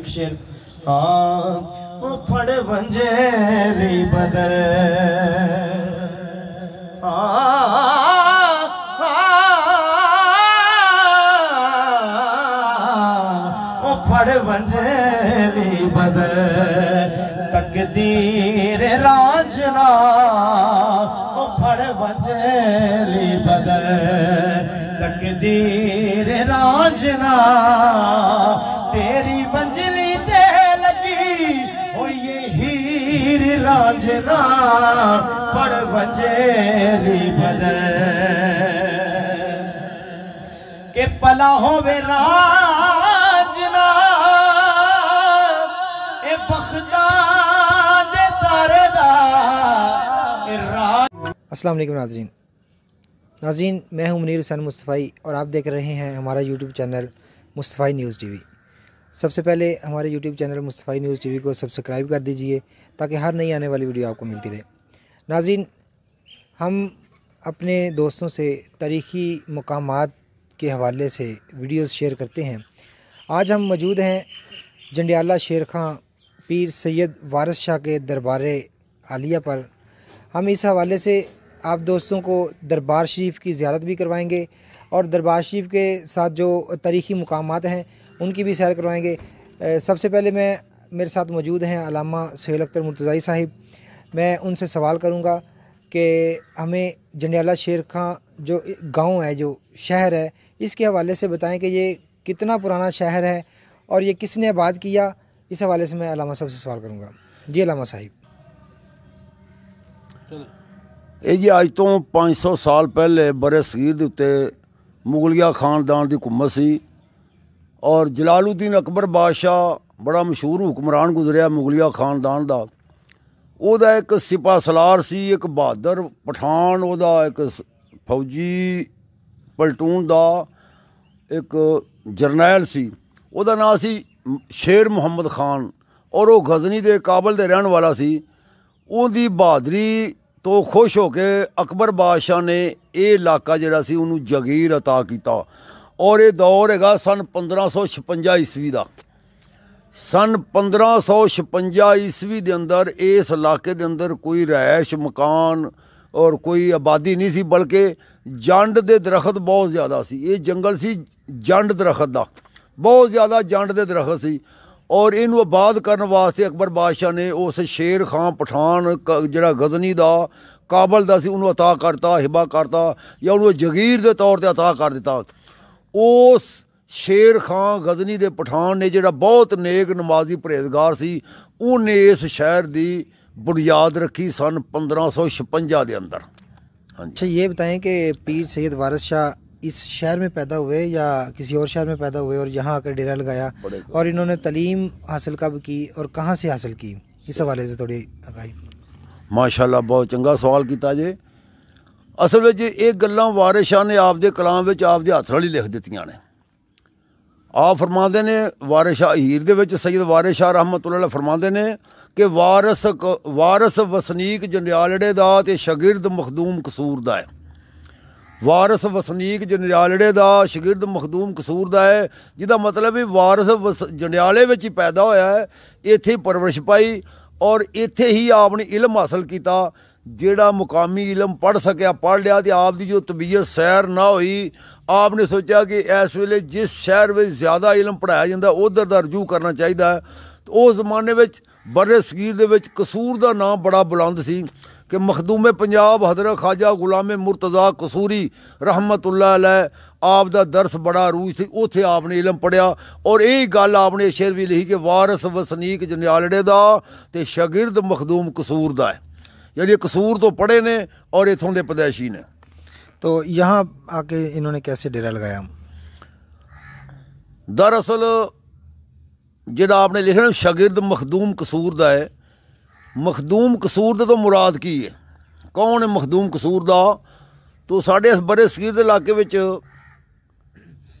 ਇੱਕ ਸ਼ੇਰ ਹਾਂ ਉਹ ਫੜ ਵੰਜੇਰੀ ਬਦਲ। ਉਹ ਫੜ ਵੰਜੇਰੀ ਬਦਲ। ਤਕਦੀਰ ਰਾਜਨਾ ਉਹ ਫੜ ਵੰਜੇਰੀ ਬਦਲ। ਤਕਦੀਰ ਰਾਜਨਾ ना पर वंजेली बदल के पला होवे राजना ए बखदा दे तारे दा अस्सलाम वालेकुम नाजरीन। नाजरीन, मैं हूँ मुनीर हुसैन मुस्तफ़ाई और आप देख रहे हैं हमारा YouTube channel Mustafai news TV. सबसे पहले हमारे YouTube channel Mustafi news TV को सब्सक्राइब कर दीजिए, ताकि हर नई आने वाली वीडियो आपको मिलती रहे। नाजिन हम अपने दोस्तों से तारीख़ी मकाम के हवाले से वीडियोस शेयर करते हैं। आज हम मौजूद हैं जंडियाला शेर खां पीर सैयद वारस शाह के दरबार आलिया पर। हम इस हवाले से आप दोस्तों को दरबार शरीफ की ज़्यारत भी करवाएँगे और दरबार शरीफ के साथ जो तारीख़ी मकामात हैं उनकी भी सैर करवाएंगे अ, सबसे पहले मैं मेरे साथ मौजूद हैं अलामा सहेल अख्तर मुर्तज़ाई साहिब मैं उनसे सवाल करूँगा कि हमें जंडियाला शेर खां जो गांव है जो शहर है इसके हवाले से बताएं कि ये कितना पुराना शहर है और ये किसने आबाद किया इस हवाले से मैं अलामा साहब से सवाल करूँगा जी अलामा साहिब ਇਹ ਜੀ ਅੱਜ ਤੋਂ 500 ਸਾਲ ਪਹਿਲੇ ਬਰੇ ਸਗੀਰ ਦੇ ਉੱਤੇ ਮੁਗਲਿਆ ਖਾਨਦਾਨ ਦੀ ਹਕੂਮਤ ਸੀ। ਔਰ ਜਲਾਲਉদ্দিਨ ਅਕਬਰ ਬਾਦਸ਼ਾਹ ਬੜਾ ਮਸ਼ਹੂਰ ਹੁਕਮਰਾਨ ਗੁਜ਼ਰਿਆ ਮੁਗਲਿਆ ਖਾਨਦਾਨ ਦਾ। ਉਹਦਾ ਇੱਕ ਸਿਪਾ ਸਲਾਰ ਸੀ, ਇੱਕ ਬਹਾਦਰ ਪਠਾਨ, ਉਹਦਾ ਇੱਕ ਫੌਜੀ ਪਲਟੂਨ ਦਾ ਇੱਕ ਜਰਨੈਲ ਸੀ। ਉਹਦਾ ਨਾਂ ਸੀ ਸ਼ੇਰ ਮੁਹੰਮਦ ਖਾਨ ਔਰ ਉਹ ਗਜ਼ਨੀ ਦੇ ਕਾਬਲ ਦੇ ਰਹਿਣ ਵਾਲਾ ਸੀ। ਉਹਦੀ ਬਹਾਦਰੀ ਤੋਂ ਖੁਸ਼ ਹੋ ਕੇ ਅਕਬਰ ਬਾਦਸ਼ਾਹ ਨੇ ਇਹ ਇਲਾਕਾ ਜਿਹੜਾ ਸੀ ਉਹਨੂੰ ਜਗੀਰ عطا ਕੀਤਾ। ਔਰ ਇਹ ਦੌਰ ਹੈਗਾ ਸਨ 1556 ਈਸਵੀ ਦਾ। ਸਨ 1556 ਈਸਵੀ ਦੇ ਅੰਦਰ ਇਸ ਇਲਾਕੇ ਦੇ ਅੰਦਰ ਕੋਈ ਰਹਿائش ਮਕਾਨ ਔਰ ਕੋਈ ਆਬਾਦੀ ਨਹੀਂ ਸੀ, ਬਲਕਿ ਜੰਡ ਦੇ ਦਰਖਤ ਬਹੁਤ ਜ਼ਿਆਦਾ ਸੀ। ਇਹ ਜੰਗਲ ਸੀ ਜੰਡ ਦਰਖਤ ਦਾ। ਬਹੁਤ ਜ਼ਿਆਦਾ ਜੰਡ ਦੇ ਦਰਖਤ ਸੀ। ਔਰ ਇਹਨੂੰ ਆਬਾਦ ਕਰਨ ਵਾਸਤੇ ਅਕਬਰ ਬਾਦਸ਼ਾਹ ਨੇ ਉਸ ਸ਼ੇਰ ਖਾਨ ਪਠਾਨ ਜਿਹੜਾ ਗਜ਼ਨੀ ਦਾ ਕਾਬਲ ਦਾ ਸੀ ਉਹਨੂੰ عطا ਕਰਤਾ ਹਿਬਾ ਕਰਤਾ ਜਾਂ ਉਹਨੂੰ ਜਗੀਰ ਦੇ ਤੌਰ ਤੇ عطا ਕਰ ਦਿੱਤਾ ਉਸ ਸ਼ੇਰ ਖਾਨ ਗਜ਼ਨੀ ਦੇ ਪਠਾਨ ਨੇ ਜਿਹੜਾ ਬਹੁਤ ਨੇਕ ਨਮਾਜ਼ੀ ਪਰਹੇਜ਼ਗਾਰ ਸੀ ਉਹਨੇ ਇਸ ਸ਼ਹਿਰ ਦੀ ਬੁਨਿਆਦ ਰੱਖੀ ਸਨ 1556 ਦੇ ਅੰਦਰ ਹਾਂਜੀ अच्छा ये बताएं कि पीर सैयद वारिस शाह इस शहर में पैदा हुए या किसी और शहर में पैदा हुए और यहाँ आकर डेरा लगाया बड़े- और इन्होंने तालीम हासिल कब की और कहाँ से हासिल की इस हवाले से थोड़ी आगाही ਮਾਸ਼ਾਅੱਲਾ, ਬਹੁਤ ਚੰਗਾ ਸਵਾਲ ਕੀਤਾ ਜੇ। ਅਸਲ ਵਿੱਚ ਇਹ ਗੱਲਾਂ ਵਾਰਿਸ ਸ਼ਾਹ ਨੇ ਆਪਦੇ ਕਲਾਮ ਵਿੱਚ ਆਪਦੇ ਹੱਥ ਨਾਲ ਹੀ ਲਿਖ ਦਿੱਤੀਆਂ ਨੇ। ਆਪ ਫਰਮਾਉਂਦੇ ਨੇ, ਵਾਰਿਸ ਸ਼ਾਹ ਹੀਰ ਦੇ ਵਿੱਚ ਸੈਯਦ ਵਾਰਿਸ ਸ਼ਾਹ ਰਹਿਮਤੁল্ਲਾਹ ਫਰਮਾਉਂਦੇ ਨੇ ਕਿ ਵਾਰਿਸ ਕ- ਵਾਰਿਸ ਵਸਨੀਕ ਜੰਡਿਆਲੜੇ ਦਾ ਤੇ ਸ਼ਾਗਿਰਦ ਮਖਦੂਮ ਕਸੂਰ ਦਾ ਹੈ। ਵਾਰਿਸ ਵਸਨੀਕ ਜੰਡਿਆਲੜੇ ਦਾ, ਸ਼ਾਗਿਰਦ ਮਖਦੂਮ ਕਸੂਰ ਦਾ ਹੈ, ਜਿਹਦਾ ਮਤਲਬ ਵੀ ਵਾਰਿਸ ਵਸ- ਜੰਡਿਆਲੇ ਵਿੱਚ ਹੀ ਪੈਦਾ ਹੋਇਆ ਹੈ। ਇੱਥੇ ਹੀ ਪਰਵਰਿਸ਼ ਪਾਈ ਔਰ ਇੱਥੇ ਹੀ ਆਪ ਨੇ ਇਲਮ ਹਾਸਲ ਕੀਤਾ, ਜਿਹੜਾ ਮੁਕਾਮੀ ਇਲਮ ਪੜ ਸਕਿਆ ਪੜ ਲਿਆ ਤੇ ਆਪ ਦੀ ਜੋ ਤਬੀਅਤ ਸੈਰ ਨਾ ਹੋਈ, ਆਪ ਨੇ ਸੋਚਿਆ ਕਿ ਇਸ ਵੇਲੇ ਜਿਸ ਸ਼ਹਿਰ ਵਿੱਚ ਜ਼ਿਆਦਾ ਇਲਮ ਪੜਾਇਆ ਜਾਂਦਾ, ਉਧਰ ਦਾ ਰਜੂ ਕਰਨਾ ਚਾਹੀਦਾ ਹੈ। ਉਸ ਜ਼ਮਾਨੇ ਵਿੱਚ ਬਰੇ ਸਗੀਰ ਦੇ ਵਿੱਚ ਕਸੂਰ ਦਾ ਨਾਮ ਬੜਾ ਬੁਲੰਦ ਸੀ ਕਿ ਮਖਦੂਮੇ ਪੰਜਾਬ, ਹਜ਼ਰਤ ਖਾਜਾ ਗੁਲਾਮੇ ਮੁਰਤਜ਼ਾ ਕਸੂਰੀ ਰਹਿਮਤੁਲਲਾਹ ਅਲੈਹ ਆਪ ਦਾ ਦਰਸ ਬੜਾ ਰੂਹ ਸੀ ਉੱਥੇ ਆਪ ਨੇ ਇਲਮ ਪੜਿਆ ਔਰ ਇਹ ਗੱਲ ਆਪ ਨੇ ਸ਼ੇਰ ਵੀ ਲਿਖੀ ਕਿ ਵਾਰਿਸ ਵਸਨੀਕ ਜੰਡਿਆਲੜੇ ਦਾ ਤੇ ਸ਼ਾਗਿਰਦ ਮਖਦੂਮ ਕਸੂਰ ਦਾ ਹੈ ਯਾਨੀ ਇਹ ਕਸੂਰ ਤੋਂ ਪੜੇ ਨੇ ਔਰ ਇਥੋਂ ਦੇ ਪਦੈਸ਼ੀ ਨੇ तो यहाँ आके इन्होंने कैसे डेरा लगाया ਦਰਅਸਲ ਜਿਹੜਾ ਆਪਨੇ ਲਿਖਿਆ ਨਾ ਸ਼ਾਗਿਰਦ ਮਖਦੂਮ ਕਸੂਰ ਦਾ ਹੈ ਮਖਦੂਮ ਕਸੂਰ ਦਾ ਤੋਂ ਮੁਰਾਦ ਕੀ ਹੈ ਕੌਣ ਹੈ ਮਖਦੂਮ ਕਸੂਰ ਦਾ ਤੋ ਸਾਡੇ ਇਸ ਬਰੇ ਸਗੀਰ ਦੇ ਇਲਾਕੇ ਵਿੱਚ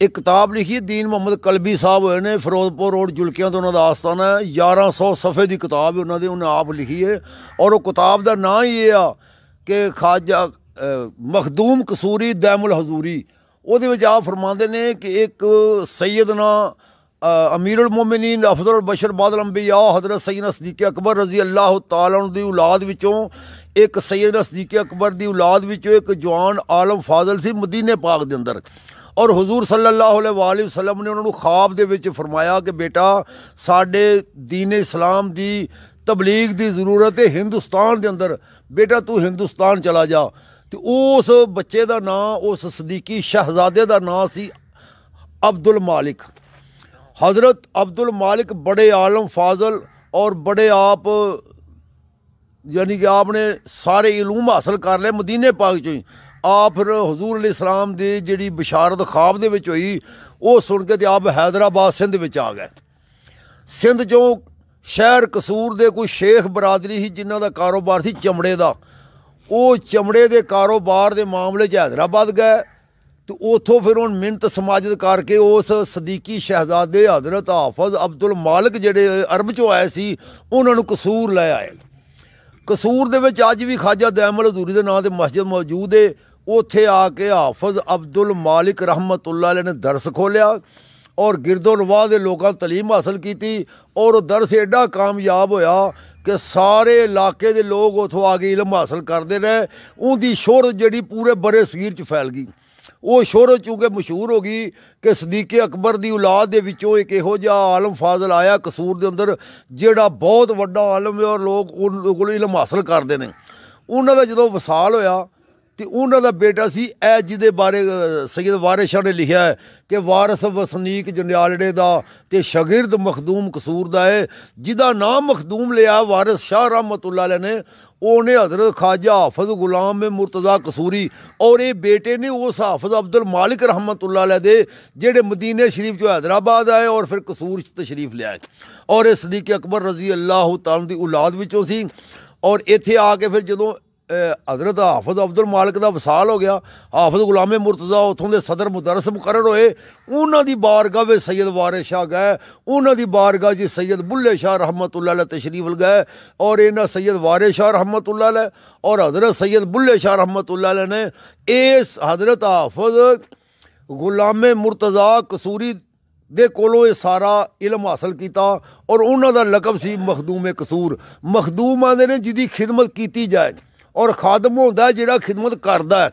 ਇੱਕ ਕਿਤਾਬ ਲਿਖੀ ਹੈ ਦੀਨ ਮੁਹੰਮਦ ਕਲਬੀ ਸਾਹਿਬ ਹੋਏ ਨੇ ਫਿਰੋਜ਼ਪੁਰ ਰੋਡ ਜੁਲਕਿਆਂ ਤੋਂ ਉਹਨਾਂ ਦਾ ਆਸਤਾਨਾ ਹੈ। 1100 ਸਫੇ ਦੀ ਕਿਤਾਬ ਹੈ ਉਹਨਾਂ ਦੇ ਉਹਨੇ ਆਪ ਲਿਖੀ ਹੈ ਔਰ ਉਹ ਕਿਤਾਬ ਦਾ ਨਾਂ ਹੀ ਇਹ ਆ ਕਿ ਖਾਜਾ ਮਖਦੂਮ ਕਸੂਰੀ ਦੈਮੁਲ ਹਜ਼ੂਰੀ। ਉਹਦੇ ਵਿੱਚ ਆਪ ਫਰਮਾਉਂਦੇ ਨੇ ਕਿ ਇੱਕ ਸੈਯਦਨਾ ਅ, ਅਮੀਰੁਲ ਮੋਮਿਨੀਨ ਅਫਜ਼ਲ ਬਸ਼ਰ ਬਾਦਲ ਅੰਬਿਆ ਹਜ਼ਰਤ ਸੈਯਦਨਾ ਸਦੀਕ ਅਕਬਰ ਰਜ਼ੀ ਅੱਲਾਹ ਤਾਲਾ ਦੀ ਔਲਾਦ ਵਿੱਚੋਂ ਇੱਕ ਸੈਯਦਨਾ ਸਦੀਕ ਅਕਬਰ ਦੀ ਔਲਾਦ ਵਿੱਚੋਂ ਇੱਕ ਜਵਾਨ ਆਲਮ ਫਾਜ਼ਲ ਸੀ ਮਦੀਨੇ ਪਾਕ ਦੇ ਅੰਦਰ। ਔਰ ਹਜ਼ੂਰ ਸੱਲੱਲਾਹੁ ਅਲੈहि ਵਸੱਲਮ ਨੇ ਉਹਨਾਂ ਨੂੰ ਖਾਬ ਦੇ ਵਿੱਚ ਫਰਮਾਇਆ ਕਿ ਬੇਟਾ, ਸਾਡੇ دین ਇਸਲਾਮ ਦੀ ਤਬਲੀਗ ਦੀ ਜ਼ਰੂਰਤ ਹੈ ਹਿੰਦੁਸਤਾਨ ਦੇ ਅੰਦਰ। ਬੇਟਾ, ਤੂੰ ਹਿੰਦੁਸਤਾਨ ਚਲਾ ਜਾ। ਤੇ ਉਸ ਬੱਚੇ ਦਾ ਨਾਂ, ਉਸ ਸਦੀਕੀ ਸ਼ਹਜ਼ਾਦੇ ਦਾ ਨਾਂ ਸੀ ਅਬਦੁਲ ਮਾਲਿਕ। ਹਜ਼ਰਤ ਅਬਦੁਲ ਮਾਲਿਕ ਬੜੇ ਆਲਮ, ਫਾਜ਼ਲ ਔਰ ਬੜੇ ਆਪ, ਯਾਨੀ ਕਿ ਆਪਨੇ ਸਾਰੇ ਇਲਮ ਹਾਸਲ ਕਰ ਲਏ ਮਦੀਨੇ ਪਾਕ ਚੋਂ ਹੀ ਆਪ ਫਿਰ ਹਜ਼ੂਰ ਅਲੀ ਇਸਲਾਮ ਦੀ ਜਿਹੜੀ ਬਸ਼ਾਰਤ ਖਾਬ ਦੇ ਵਿੱਚ ਹੋਈ, ਉਹ ਸੁਣ ਕੇ ਤੇ ਆਪ ਹੈਦਰਾਬਾਦ ਸਿੰਧ ਵਿੱਚ ਆ ਗਏ। ਸਿੰਧ ਚੋਂ ਸ਼ਹਿਰ ਕਸੂਰ ਦੇ ਕੋਈ ਸ਼ੇਖ ਬਰਾਦਰੀ ਸੀ, ਜਿਨ੍ਹਾਂ ਦਾ ਕਾਰੋਬਾਰ ਸੀ ਚਮੜੇ ਦਾ। ਉਹ ਚਮੜੇ ਦੇ ਕਾਰੋਬਾਰ ਦੇ ਮਾਮਲੇ 'ਚ ਹੈਦਰਾਬਾਦ ਗਏ ਤੇ ਉਥੋਂ ਫਿਰ ਹੁਣ ਮਿੰਤ ਸਮਾਜਤ ਕਰਕੇ ਉਸ ਸਦੀਕੀ ਸ਼ਹਿਜ਼ਾਦੇ ਹਜ਼ਰਤ ਹਾਫਜ਼ ਅਬਦੁਲ ਮਾਲਕ ਜਿਹੜੇ ਅਰਬ 'ਚੋਂ ਆਏ ਸੀ, ਉਹਨਾਂ ਨੂੰ ਕਸੂਰ ਲੈ ਆਏ। ਕਸੂਰ ਦੇ ਵਿੱਚ ਅੱਜ ਵੀ ਖਾਜਾ ਦੈਮਲ ਹਜ਼ੂਰੀ ਦੇ ਨਾਂ ਤੇ ਮਸਜਿਦ ਮੌਜੂਦ ਏ। ਉੱਥੇ ਆ ਕੇ ਹਾਫਜ਼ ਅਬਦੁਲ ਮਾਲਿਕ ਰਹਿਮਤੁল্লাਹ ਅਲੈਹ ਨੇ ਦਰਸ ਖੋਲਿਆ ਔਰ ਗਿਰਦੋ ਨਵਾਹ ਦੇ ਲੋਕਾਂ ਤੋਂ ਤਾਲੀਮ ਹਾਸਲ ਕੀਤੀ ਔਰ ਉਹ ਦਰਸ ਐਡਾ ਕਾਮਯਾਬ ਹੋਇਆ ਕਿ ਸਾਰੇ ਇਲਾਕੇ ਦੇ ਲੋਕ ਉਥੋਂ ਆ ਕੇ ਇਲਮ ਹਾਸਲ ਕਰਦੇ ਰਹੇ ਉਹਦੀ ਸ਼ੋਹਰਤ ਜਿਹੜੀ ਪੂਰੇ ਬਰੇ ਸਗੀਰ 'ਚ ਫੈਲ ਗਈ। ਉਹ ਸ਼ੋਹਰਤ ਚੂੰਕਿ ਮਸ਼ਹੂਰ ਹੋ ਗਈ ਕਿ ਸਦੀਕ ਅਕਬਰ ਦੀ ਔਲਾਦ ਦੇ ਵਿੱਚੋਂ ਇੱਕ ਇਹੋ ਜਿਹਾ ਆਲਮ ਫਾਜ਼ਲ ਆਇਆ ਕਸੂਰ ਦੇ ਅੰਦਰ, ਜਿਹੜਾ ਬਹੁਤ ਵੱਡਾ ਆਲਮ ਹੈ ਔਰ ਲੋਕ ਉਹਨਾਂ ਕੋਲ ਇਲਮ ਹਾਸਲ ਕਰਦੇ ਨੇ। ਉਹਨਾਂ ਦਾ ਜਦੋਂ ਵਿਸਾਲ ਹੋਇਆ ਤੇ ਉਹਨਾਂ ਦਾ ਬੇਟਾ ਸੀ ਇਹ ਜਿਹਦੇ ਬਾਰੇ ਅ, ਸੈਯਦ ਵਾਰਿਸ ਸ਼ਾਹ ਨੇ ਲਿਖਿਆ ਹੈ ਕਿ ਵਾਰਿਸ ਵਸਨੀਕ ਜੰਡਿਆਲੜੇ ਦਾ ਤੇ ਸ਼ਾਗਿਰਦ ਮਖਦੂਮ ਕਸੂਰ ਦਾ ਹੈ। ਜਿਹਦਾ ਨਾਮ ਮਖਦੂਮ ਲਿਆ ਵਾਰਿਸ ਸ਼ਾਹ ਰਹਿਮਤੁল্ਲਾਹ ਅਲੈਹ ਨੇ ਉਹਨੇ ਹਜ਼ਰਤ ਖਾਜਾ ਹਾਫਜ਼ ਗੁਲਾਮ ਮੇ ਮੁਰਤਜ਼ਾ ਕਸੂਰੀ ਔਰ ਇਹ ਬੇਟੇ ਨੇ ਉਸ ਹਾਫਜ਼ ਅਬਦੁਲ ਮਾਲਿਕ ਰਹਿਮਤੁল্ਲਾਹ ਅਲੈਹ ਦੇ ਜਿਹੜੇ ਮਦੀਨੇ ਸ਼ਰੀਫ ਚੋਂ ਹੈਦਰਾਬਾਦ ਆਏ ਔਰ ਫਿਰ ਕਸੂਰ 'ਚ ਤਸ਼ਰੀਫ ਲਿਆਏ। ਔਰ ਇਹ ਸਦੀਕ ਅਕਬਰ ਰਜ਼ੀ ਅੱਲਾਹੁ ਤਾਲਾ ਦੀ ਔਲਾਦ ਵਿੱਚੋਂ ਸੀ। ਔਰ ਇੱਥੇ ਆ ਕੇ ਫਿਰ ਜਦੋਂ ਹਜ਼ਰਤ حافظ ਅਬਦੁਲ ਮਾਲਕ ਦਾ ਵਿਸਾਲ ਹੋ ਗਿਆ। ਹਾਫਿਜ਼ ਗੁਲਾਮੇ ਮੁਰਤਜ਼ਾ ਉਥੋਂ ਦੇ ਸਦਰ ਮੁਦਰਸ ਮੁਕਰਰ ਹੋਏ। ਉਹਨਾਂ ਦੀ ਬਾਰਗਾਹ ਵਿੱਚ ਸੈਦ ਵਾਰਿਸ ਸ਼ਾਹ ਗਏ। ਉਹਨਾਂ ਦੀ ਬਾਰਗਾਹ ਜੀ ਸੈਦ ਬੁੱਲੇ ਸ਼ਾਹ ਰਹਿਮਤੁਲਲਾਹ ਅਲੈਹ ਤਸ਼ਰੀਫ ਗਏ ਔਰ ਇਹਨਾਂ ਸੈਦ ਵਾਰਿਸ ਸ਼ਾਹ ਰਹਿਮਤੁਲਲਾਹ ਅਲੈਹ ਔਰ ਹਜ਼ਰਤ ਸੈਦ ਬੁੱਲੇ ਸ਼ਾਹ ਰਹਿਮਤੁਲਲਾਹ ਅਲੈਹ ਨੇ ਇਸ ਹਜ਼ਰਤ ਹਾਫਿਜ਼ ਗੁਲਾਮੇ ਮੁਰਤਜ਼ਾ ਕਸੂਰੀ ਦੇ ਕੋਲੋਂ ਇਹ ਸਾਰਾ ਇਲਮ ਹਾਸਲ ਕੀਤਾ ਔਰ ਉਹਨਾਂ ਦਾ ਲਕਬ ਸੀ ਮਖਦੂਮ ਕਸੂਰ। ਮਖਦੂਮ ਆਂਦੇ ਨੇ ਜਿਹਦੀ ਖਿਦਮਤ ਕੀਤੀ ਜਾਏ। ਔਰ ਖਾਦਮ ਹੁੰਦਾ ਜਿਹੜਾ ਖਿਦਮਤ ਕਰਦਾ ਹੈ।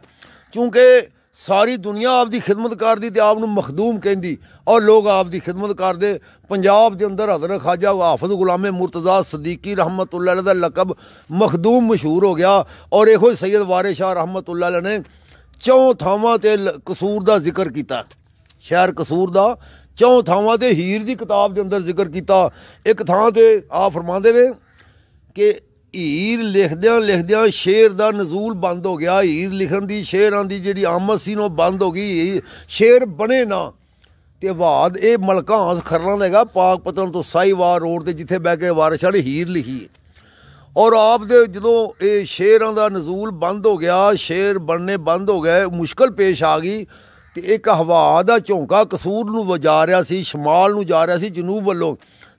ਕਿਉਂਕਿ ਸਾਰੀ ਦੁਨੀਆ ਆਪਦੀ ਖਿਦਮਤ ਕਰਦੀ ਤੇ ਆਪ ਨੂੰ ਮਖਦੂਮ ਕਹਿੰਦੀ ਔਰ ਲੋਕ ਆਪ ਦੀ ਖਿਦਮਤ ਕਰਦੇ। ਪੰਜਾਬ ਦੇ ਅੰਦਰ ਹਜ਼ਰਤ ਖਾਜਾ ਹਾਫਜ਼ ਗੁਲਾਮੇ ਮੁਰਤਜ਼ਾ ਸਦੀਕੀ ਰਹਿਮਤੁল্ਲਾਹ ਅਲੈਹ ਦਾ ਲਕਬ ਮਖਦੂਮ ਮਸ਼ਹੂਰ ਹੋ ਗਿਆ ਔਰ ਇਹੋ ਹੀ ਸੈਯਦ ਵਾਰਿਸ ਸ਼ਾਹ ਰਹਿਮਤੁল্ਲਾਹ ਨੇ ਚੌਂ ਥਾਵਾਂ ਤੇ ਲ- ਕਸੂਰ ਦਾ ਜ਼ਿਕਰ ਕੀਤਾ। ਸ਼ਹਿਰ ਕਸੂਰ ਦਾ ਚੌਂ ਥਾਵਾਂ ਤੇ ਹੀਰ ਦੀ ਕਿਤਾਬ ਦੇ ਅੰਦਰ ਜ਼ਿਕਰ ਕੀਤਾ। ਇੱਕ ਥਾਂ ਤੇ ਆ ਫਰਮਾਉਂਦੇ ਨੇ ਕਿ ਹੀਰ ਲਿਖਦਿਆਂ ਲਿਖਦਿਆਂ ਸ਼ੇਰ ਦਾ ਨਜ਼ੂਲ ਬੰਦ ਹੋ ਗਿਆ। ਹੀਰ ਲਿਖਣ ਦੀ, ਸ਼ੇਰਾਂ ਦੀ ਜਿਹੜੀ ਆਮਦ ਸੀ ਉਹ ਬੰਦ ਹੋ ਗਈ। ਸ਼ੇਰ ਬਣੇ ਨਾ। ਤੇ ਬਾਅਦ ਇਹ ਮਲਕਾਂਸ ਹੰਸ ਖਰਲਾਂ ਦਾ ਹੈਗਾ, ਪਾਕ ਪਤਨ ਤੋਂ ਸਾਈਵਾਰ ਰੋਡ ਤੇ ਜਿੱਥੇ ਬਹਿ ਕੇ ਵਾਰਿਸ ਨੇ ਹੀਰ ਲਿਖੀ ਹੈ। ਔਰ ਆਪ ਦੇ ਜਦੋਂ ਇਹ ਸ਼ੇਰਾਂ ਦਾ ਨਜ਼ੂਲ ਬੰਦ ਹੋ ਗਿਆ, ਸ਼ੇਰ ਬਣਨੇ ਬੰਦ ਹੋ ਗਏ, ਮੁਸ਼ਕਲ ਪੇਸ਼ ਆ ਗਈ ਤੇ ਇੱਕ ਹਵਾ ਦਾ ਝੋਂਕਾ ਕਸੂਰ ਨੂੰ ਵਜਾ ਰਿਹਾ ਸੀ, ਸ਼ਮਾਲ ਨੂੰ ਜਾ ਰਿਹਾ ਸੀ ਜਨੂਬ ਵੱਲੋਂ।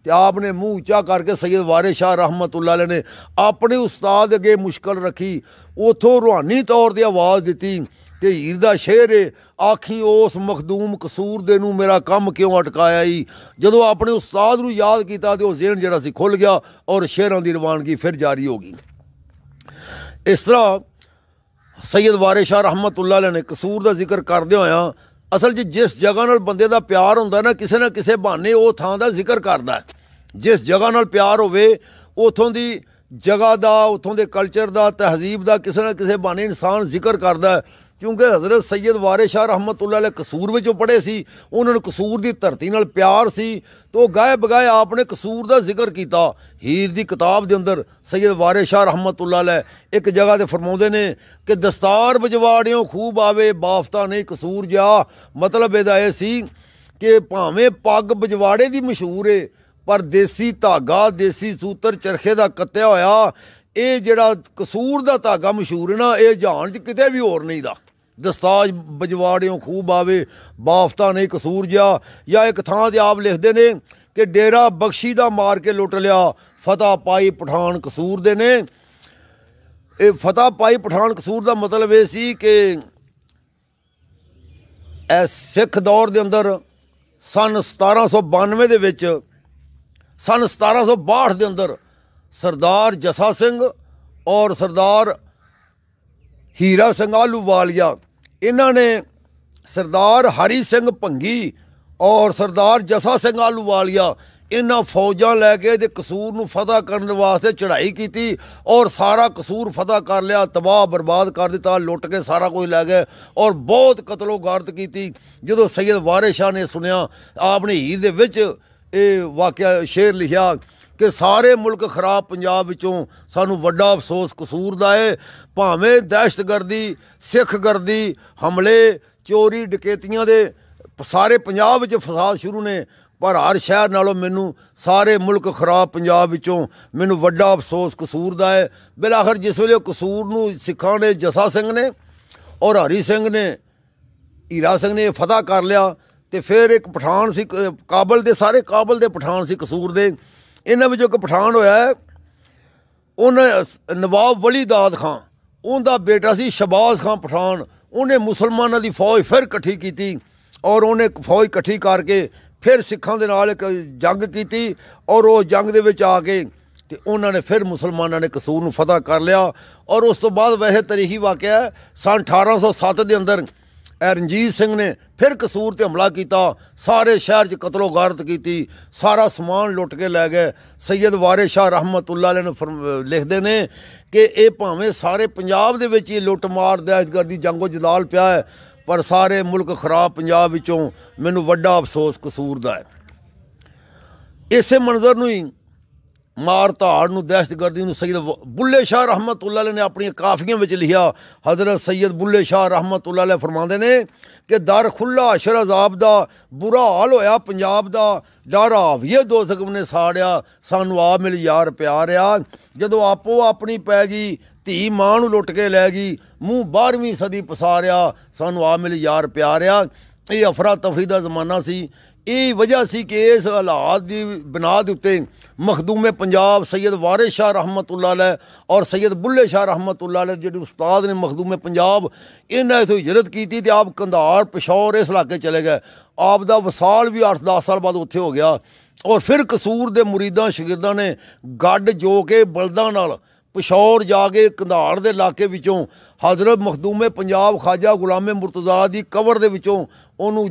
ਤੇ ਆਪ ਨੇ ਮੂੰਹ ਉੱਚਾ ਕਰਕੇ ਸੈਯਦ ਵਾਰਿਸ ਸ਼ਾਹ ਰਹਿਮਤੁল্ਲਾਹ ਅਲੈਹ ਨੇ ਆਪਣੇ ਉਸਤਾਦ ਅੱਗੇ ਮੁਸ਼ਕਲ ਰੱਖੀ। ਉਥੋਂ ਰੂਹਾਨੀ ਤੌਰ ਤੇ ਆਵਾਜ਼ ਦਿੱਤੀ ਕਿ ਹੀਰ ਦਾ ਸ਼ੇਰ ਏ, ਆਖੀ ਉਸ ਮਖਦੂਮ ਕਸੂਰ ਦੇ ਨੂੰ ਮੇਰਾ ਕੰਮ ਕਿਉਂ ਅਟਕਾਇਆ ਈ? ਜਦੋਂ ਆਪਣੇ ਉਸਤਾਦ ਨੂੰ ਯਾਦ ਕੀਤਾ ਤੇ ਉਹ ਜ਼ਿਹਨ ਜਿਹੜਾ ਸੀ ਖੁੱਲ ਗਿਆ ਔਰ ਸ਼ੇਰਾਂ ਦੀ ਰਵਾਨਗੀ ਫਿਰ ਜਾਰੀ ਹੋ ਗਈ। ਇਸ ਤਰ੍ਹਾਂ ਸੈਯਦ ਵਾਰਿਸ ਸ਼ਾਹ ਰਹਿਮਤੁল্ਲਾਹ ਅਲੈਹ ਨੇ ਕਸੂਰ ਦਾ ਜ਼ਿਕਰ ਕਰਦੇ ਹੋਇਆ ਅਸਲ 'ਚ ਜਿਸ ਜਗ੍ਹਾ ਨਾਲ ਬੰਦੇ ਦਾ ਪਿਆਰ ਹੁੰਦਾ ਨਾ, ਕਿਸੇ ਨਾ ਕਿਸੇ ਬਹਾਨੇ ਉਹ ਥਾਂ ਦਾ ਜ਼ਿਕਰ ਕਰਦਾ ਹੈ। ਜਿਸ ਜਗ੍ਹਾ ਨਾਲ ਪਿਆਰ ਹੋਵੇ, ਉਥੋਂ ਦੀ ਜਗ੍ਹਾ ਦਾ, ਉਥੋਂ ਦੇ ਕਲਚਰ ਦਾ, ਤਹਿਜ਼ੀਬ ਦਾ ਕਿਸੇ ਨਾ ਕਿਸੇ ਬਹਾਨੇ ਇਨਸਾਨ ਜ਼ਿਕਰ ਕਰਦਾ ਕਿਉਂਕਿ ਹਜ਼ਰਤ ਸੈਯਦ ਵਾਰਿਸ ਸ਼ਾਹ ਰਹਿਮਤੁল্ਲਾਹ ਅਲੈਹ ਕਸੂਰ ਵਿੱਚੋਂ ਪੜ੍ਹੇ ਸੀ, ਉਹਨਾਂ ਨੂੰ ਕਸੂਰ ਦੀ ਧਰਤੀ ਨਾਲ ਪਿਆਰ ਸੀ, ਤੇ ਉਹ ਗਾਏ ਬਗਾਏ ਆਪ ਨੇ ਕਸੂਰ ਦਾ ਜ਼ਿਕਰ ਕੀਤਾ। ਹੀਰ ਦੀ ਕਿਤਾਬ ਦੇ ਅੰਦਰ ਸੈਯਦ ਵਾਰਿਸ ਸ਼ਾਹ ਰਹਿਮਤੁল্ਲਾਹ ਅਲੈਹ ਇੱਕ ਜਗ੍ਹਾ ਤੇ ਫਰਮਾਉਂਦੇ ਨੇ ਕਿ ਦਸਤਾਰ ਬਜਵਾੜਿਓ ਖੂਬ ਆਵੇ, ਬਾਫਤਾ ਨਹੀਂ ਕਸੂਰ ਜਾ ਮਤਲਬ ਇਹਦਾ ਇਹ ਸੀ ਕਿ ਭਾਵੇਂ ਪੱਗ ਬਜਵਾੜੇ ਦੀ ਮਸ਼ਹੂਰ ਏ ਪਰ ਦੇਸੀ ਧਾਗਾ, ਦੇਸੀ ਸੂਤਰ ਚਰਖੇ ਦਾ ਕੱਤਿਆ ਹੋਇਆ, ਇਹ ਜਿਹੜਾ ਕਸੂਰ ਦਾ ਧਾਗਾ ਮਸ਼ਹੂਰ ਹੈ ਨਾ, ਇਹ ਜਹਾਨ 'ਚ ਕਿਤੇ ਵੀ ਹੋਰ ਨਹੀਂ ਦਾ। ਦਸਤਾਜ ਬਜਵਾੜਿਓਂ ਖੂਬ ਆਵੇ, ਬਾਫਤਾ ਨਹੀਂ ਕਸੂਰ ਜਾ ਜਾਂ ਇੱਕ ਥਾਂ ਤੇ ਆਪ ਲਿਖਦੇ ਨੇ ਕਿ ਡੇਰਾ ਬਖਸ਼ੀ ਦਾ ਮਾਰ ਕੇ ਲੁੱਟ ਲਿਆ, ਫਤਹ ਪਾਈ ਪਠਾਨ ਕਸੂਰ ਦੇ ਨੇ। ਇਹ ਫਤਹ ਪਾਈ ਪਠਾਨ ਕਸੂਰ ਦਾ ਮਤਲਬ ਇਹ ਸੀ ਕਿ ਇਹ ਸਿੱਖ ਦੌਰ ਦੇ ਅੰਦਰ ਸਨ 1792 ਦੇ ਵਿੱਚ ਸਨ 1762 ਦੇ ਅੰਦਰ, ਸਰਦਾਰ ਜਸਾ ਸਿੰਘ ਔਰ ਸਰਦਾਰ ਹੀਰਾ ਸਿੰਘ ਆਲੂਵਾਲੀਆ ਇਹਨਾਂ ਨੇ ਸਰਦਾਰ ਹਰੀ ਸਿੰਘ ਭੰਗੀ ਔਰ ਸਰਦਾਰ ਜਸਾ ਸਿੰਘ ਆਲੂਵਾਲੀਆ ਇਹਨਾਂ ਫੌਜਾਂ ਲੈ ਕੇ ਇਹਦੇ ਕਸੂਰ ਨੂੰ ਫਤਹ ਕਰਨ ਵਾਸਤੇ ਚੜ੍ਹਾਈ ਕੀਤੀ ਔਰ ਸਾਰਾ ਕਸੂਰ ਫਤਹ ਕਰ ਲਿਆ, ਤਬਾਹ ਬਰਬਾਦ ਕਰ ਦਿੱਤਾ, ਲੁੱਟ ਕੇ ਸਾਰਾ ਕੁਝ ਲੈ ਗਏ ਔਰ ਬਹੁਤ ਕਤਲੋ ਗਾਰਤ ਕੀਤੀ। ਜਦੋਂ ਸੈਯਦ ਵਾਰਿਸ ਸ਼ਾਹ ਨੇ ਸੁਣਿਆ, ਆਪਣੀ ਹੀਰ ਦੇ ਵਿੱਚ ਇਹ ਵਾਕਿਆ ਸ਼ੇਰ ਲਿਖਿਆ ਕਿ ਸਾਰੇ ਮੁਲਕ ਖਰਾਬ ਪੰਜਾਬ ਵਿੱਚੋਂ ਸਾਨੂੰ ਵੱਡਾ ਅਫਸੋਸ ਕਸੂਰ ਦਾ ਏ। ਭਾਵੇਂ ਦਹਿਸ਼ਤਗਰਦੀ ਸਿੱਖ ਗਰਦੀ ਹਮਲੇ, ਚੋਰੀ, ਡਕੈਤੀਆਂ ਦੇ ਸਾਰੇ ਪੰਜਾਬ ਵਿੱਚ ਫਸਾਦ ਸ਼ੁਰੂ ਨੇ, ਪਰ ਹਰ ਸ਼ਹਿਰ ਨਾਲੋਂ ਮੈਨੂੰ ਸਾਰੇ ਮੁਲਕ ਖਰਾਬ ਪੰਜਾਬ ਵਿੱਚੋਂ ਮੈਨੂੰ ਵੱਡਾ ਅਫਸੋਸ ਕਸੂਰ ਦਾ ਹੈ ਬਿਲਾਖਰ ਜਿਸ ਵੇਲੇ ਉਹ ਕਸੂਰ ਨੂੰ ਸਿੱਖਾਂ ਨੇ ਜਸਾ ਸਿੰਘ ਨੇ ਔਰ ਹਰੀ ਸਿੰਘ ਨੇ, ਹੀਰਾ ਸਿੰਘ ਨੇ ਫਤਿਹ ਕਰ ਲਿਆ ਤੇ ਫਿਰ ਇੱਕ ਪਠਾਨ ਸੀ ਕ- ਕਾਬਲ ਦੇ ਸਾਰੇ ਕਾਬਲ ਦੇ ਪਠਾਨ ਸੀ ਕਸੂਰ ਦੇ। ਇਹਨਾਂ ਵਿੱਚੋਂ ਇੱਕ ਪਠਾਨ ਹੋਇਆ ਉਹਨਾਂ ਨਵਾਬ ਵਲੀ ਦਾਦ ਖਾਂ ਉਹਦਾ ਬੇਟਾ ਸੀ ਸ਼ਬਾਜ਼ ਖਾਂ ਪਠਾਨ। ਉਹਨੇ ਮੁਸਲਮਾਨਾਂ ਦੀ ਫੌਜ ਫਿਰ ਇਕੱਠੀ ਕੀਤੀ ਔਰ ਉਹਨੇ ਫੌਜ ਇਕੱਠੀ ਕਰਕੇ ਫਿਰ ਸਿੱਖਾਂ ਦੇ ਨਾਲ ਇੱਕ ਜੰਗ ਕੀਤੀ ਔਰ ਉਹ ਜੰਗ ਦੇ ਵਿੱਚ ਆ ਕੇ ਤੇ ਉਹਨਾਂ ਨੇ ਫਿਰ ਮੁਸਲਮਾਨਾਂ ਨੇ ਕਸੂਰ ਨੂੰ ਫਤਹ ਕਰ ਲਿਆ ਔਰ ਉਸ ਤੋਂ ਬਾਅਦ ਵੈਸੇ ਤਰੀਹੀ ਵਾਕਿਆ ਹੈ, ਸਨ 1807 ਦੇ ਅੰਦਰ ਇਹ ਰਣਜੀਤ ਸਿੰਘ ਨੇ ਫਿਰ ਕਸੂਰ ਤੇ ਹਮਲਾ ਕੀਤਾ। ਸਾਰੇ ਸ਼ਹਿਰ 'ਚ ਕਤਲੋ ਗਾਰਤ ਕੀਤੀ। ਸਾਰਾ ਸਮਾਨ ਲੁੱਟ ਕੇ ਲੈ ਗਏ। ਸੈਯਦ ਵਾਰਿਸ ਸ਼ਾਹ ਰਹਿਮਤੁল্লাਹ ਅਲੈਹ ਨੂੰ ਫਰਮ- ਲਿਖਦੇ ਨੇ ਕਿ ਇਹ ਭਾਵੇਂ ਸਾਰੇ ਪੰਜਾਬ ਦੇ ਵਿੱਚ ਹੀ ਲੁੱਟ ਮਾਰ ਦਹਿਸ਼ਤਗਰਦੀ ਜੰਗੋ ਜਲਾਲ ਪਿਆ ਹੈ, ਪਰ ਸਾਰੇ ਮੁਲਕ ਖਰਾਬ ਪੰਜਾਬ ਵਿੱਚੋਂ ਮੈਨੂੰ ਵੱਡਾ ਅਫਸੋਸ ਕਸੂਰ ਦਾ ਹੈ। ਇਸੇ ਮੰਜ਼ਰ ਨੂੰ ਹੀ ਮਾਰ ਧਾੜ ਨੂੰ ਦਹਿਸ਼ਤਗਰਦੀ ਨੂੰ ਸੈਦ ਬੁੱਲੇ ਸ਼ਾਹ ਰਹਿਮਤੁਲਲਾਹ ਨੇ ਆਪਣੀਆਂ ਕਾਫੀਆਂ ਵਿੱਚ ਲਿਖਿਆ। ਹਜ਼ਰਤ ਸੈਦ ਬੁੱਲੇ ਸ਼ਾਹ ਰਹਿਮਤੁਲਲਾਹ ਫਰਮਾਉਂਦੇ ਨੇ ਕਿ ਦਰ ਖੁੱਲਾ ਅਸ਼ਰ ਦਾ, ਬੁਰਾ ਹਾਲ ਹੋਇਆ ਪੰਜਾਬ ਦਾ। ਡਾਰਾ ਵੀਏ ਦੋ ਸਕਮ ਨੇ ਸਾੜਿਆ, ਸਾਨੂੰ ਆ ਮਿਲ ਯਾਰ ਪਿਆਰ ਆ। ਜਦੋਂ ਆਪੋ ਆਪਣੀ ਪੈ ਗਈ, ਧੀ ਮਾਂ ਨੂੰ ਲੁੱਟ ਕੇ ਲੈ ਗਈ, ਮੂੰਹ 12ਵੀਂ ਸਦੀ ਪਸਾਰਿਆ, ਸਾਨੂੰ ਆ ਮਿਲ ਯਾਰ ਪਿਆਰ ਆ। ਇਹ ਅਫਰਾ ਤਫਰੀ ਦਾ ਜ਼ਮਾਨਾ ਸੀ। ਇਹ ਵਜ੍ਹਾ ਸੀ ਕਿ ਇਸ ਹਾਲਾਤ ਦੀ ਬਣਾ ਦੇ ਉੱਤੇ ਮਖਦੂਮੇ ਪੰਜਾਬ ਸੈਦ ਵਾਰਿਸ ਸ਼ਾਹ ਰਹਿਮਤੁਲਲਾਹ ਅਲੈਹ ਔਰ ਸੈਦ ਬੁੱਲੇ ਸ਼ਾਹ ਰਹਿਮਤੁਲਲਾਹ ਅਲੈਹ ਜਿਹੜੇ ਉਸਤਾਦ ਨੇ ਮਖਦੂਮੇ ਪੰਜਾਬ, ਇਹਨਾਂ ਇਥੋਂ ਹਿਜਰਤ ਕੀਤੀ ਤੇ ਆਪ ਕੰਧਾਰ ਪਿਸ਼ੌਰ ਇਸ ਇਲਾਕੇ ਚਲੇ ਗਏ। ਆਪ ਦਾ ਵਿਸਾਲ ਵੀ 8-10 ਸਾਲ ਬਾਅਦ ਉੱਥੇ ਹੋ ਗਿਆ ਔਰ ਫਿਰ ਕਸੂਰ ਦੇ ਮੁਰੀਦਾਂ, ਸ਼ਾਗਿਰਦਾਂ ਨੇ ਗੱਡ ਜੋ ਕੇ ਬਲਦਾਂ ਨਾਲ ਪਿਸ਼ੌਰ ਜਾ ਕੇ ਕੰਧਾਰ ਦੇ ਇਲਾਕੇ ਵਿੱਚੋਂ ਹਜ਼ਰਤ ਮਖਦੂਮੇ ਪੰਜਾਬ ਖਾਜਾ ਗੁਲਾਮੇ ਮੁਰਤਜ਼ਾ ਦੀ ਕਬਰ ਦੇ ਵਿੱਚੋਂ ਉਹਨੂੰ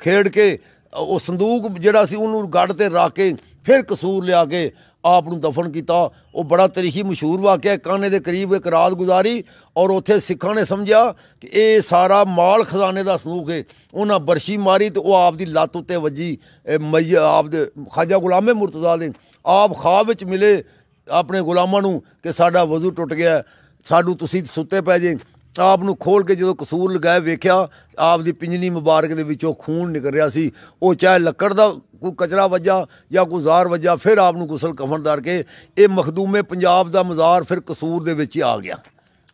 ਖੇੜ ਕੇ ਉਹ ਸੰਦੂਕ ਜਿਹੜਾ ਸੀ ਉਹਨੂੰ ਗੱਡ ਤੇ ਰੱਖ ਕੇ ਫਿਰ ਕਸੂਰ ਲਿਆ ਕੇ ਆਪ ਨੂੰ ਦਫਨ ਕੀਤਾ। ਉਹ ਬੜਾ ਤਰੀਖੀ ਮਸ਼ਹੂਰ ਵਾਕਿਆ ਹੈ। ਕਾਨੇ ਦੇ ਕਰੀਬ ਇੱਕ ਰਾਤ ਗੁਜ਼ਾਰੀ ਔਰ ਉੱਥੇ ਸਿੱਖਾਂ ਨੇ ਸਮਝਿਆ ਕਿ ਇਹ ਸਾਰਾ ਮਾਲ ਖਜ਼ਾਨੇ ਦਾ ਸੰਦੂਕ ਹੈ। ਉਹਨਾਂ ਬਰਸ਼ੀ ਮਾਰੀ ਤੇ ਉਹ ਆਪ ਦੀ ਲੱਤ ਉੱਤੇ ਵੱਜੀ। ਇਹ ਮਈ ਆਪ ਦੇ ਖਾਜਾ ਗੁਲਾਮੇ ਮੁਰਤਜ਼ਾ ਦੇ ਆਪ ਖਾਬ ਵਿੱਚ ਮਿਲੇ। ਆਪਣੇ ਗੁਲਾਮਾਂ ਨੂੰ ਕਿ ਸਾਡਾ ਵਜ਼ੂ ਟੁੱਟ ਗਿਆ। ਸਾਨੂੰ ਤੁਸੀਂ ਸੁੱਤੇ ਪੈ ਜੇ। ਆਪ ਨੂੰ ਖੋਲ ਕੇ ਜਦੋਂ ਕਸੂਰ ਲਗਾਇਆ ਵੇਖਿਆ ਆਪ ਦੀ ਪਿੰਜਨੀ ਮੁਬਾਰਕ ਦੇ ਵਿੱਚੋਂ ਖੂਨ ਨਿਕਲ ਰਿਹਾ ਸੀ। ਉਹ ਚਾਹੇ ਲੱਕੜ ਦਾ ਕੋਈ ਕਚਰਾ ਵੱਜਾ ਜਾਂ ਕੋਈ ਜ਼ਾਰ ਵੱਜਾ ਫਿਰ ਆਪ ਨੂੰ ਗੁਸਲ ਕਫਨ ਦਾਰ ਕੇ ਇਹ ਮਖਦੂਮੇ ਪੰਜਾਬ ਦਾ ਮਜ਼ਾਰ ਫਿਰ ਕਸੂਰ ਦੇ ਵਿੱਚ ਆ ਗਿਆ।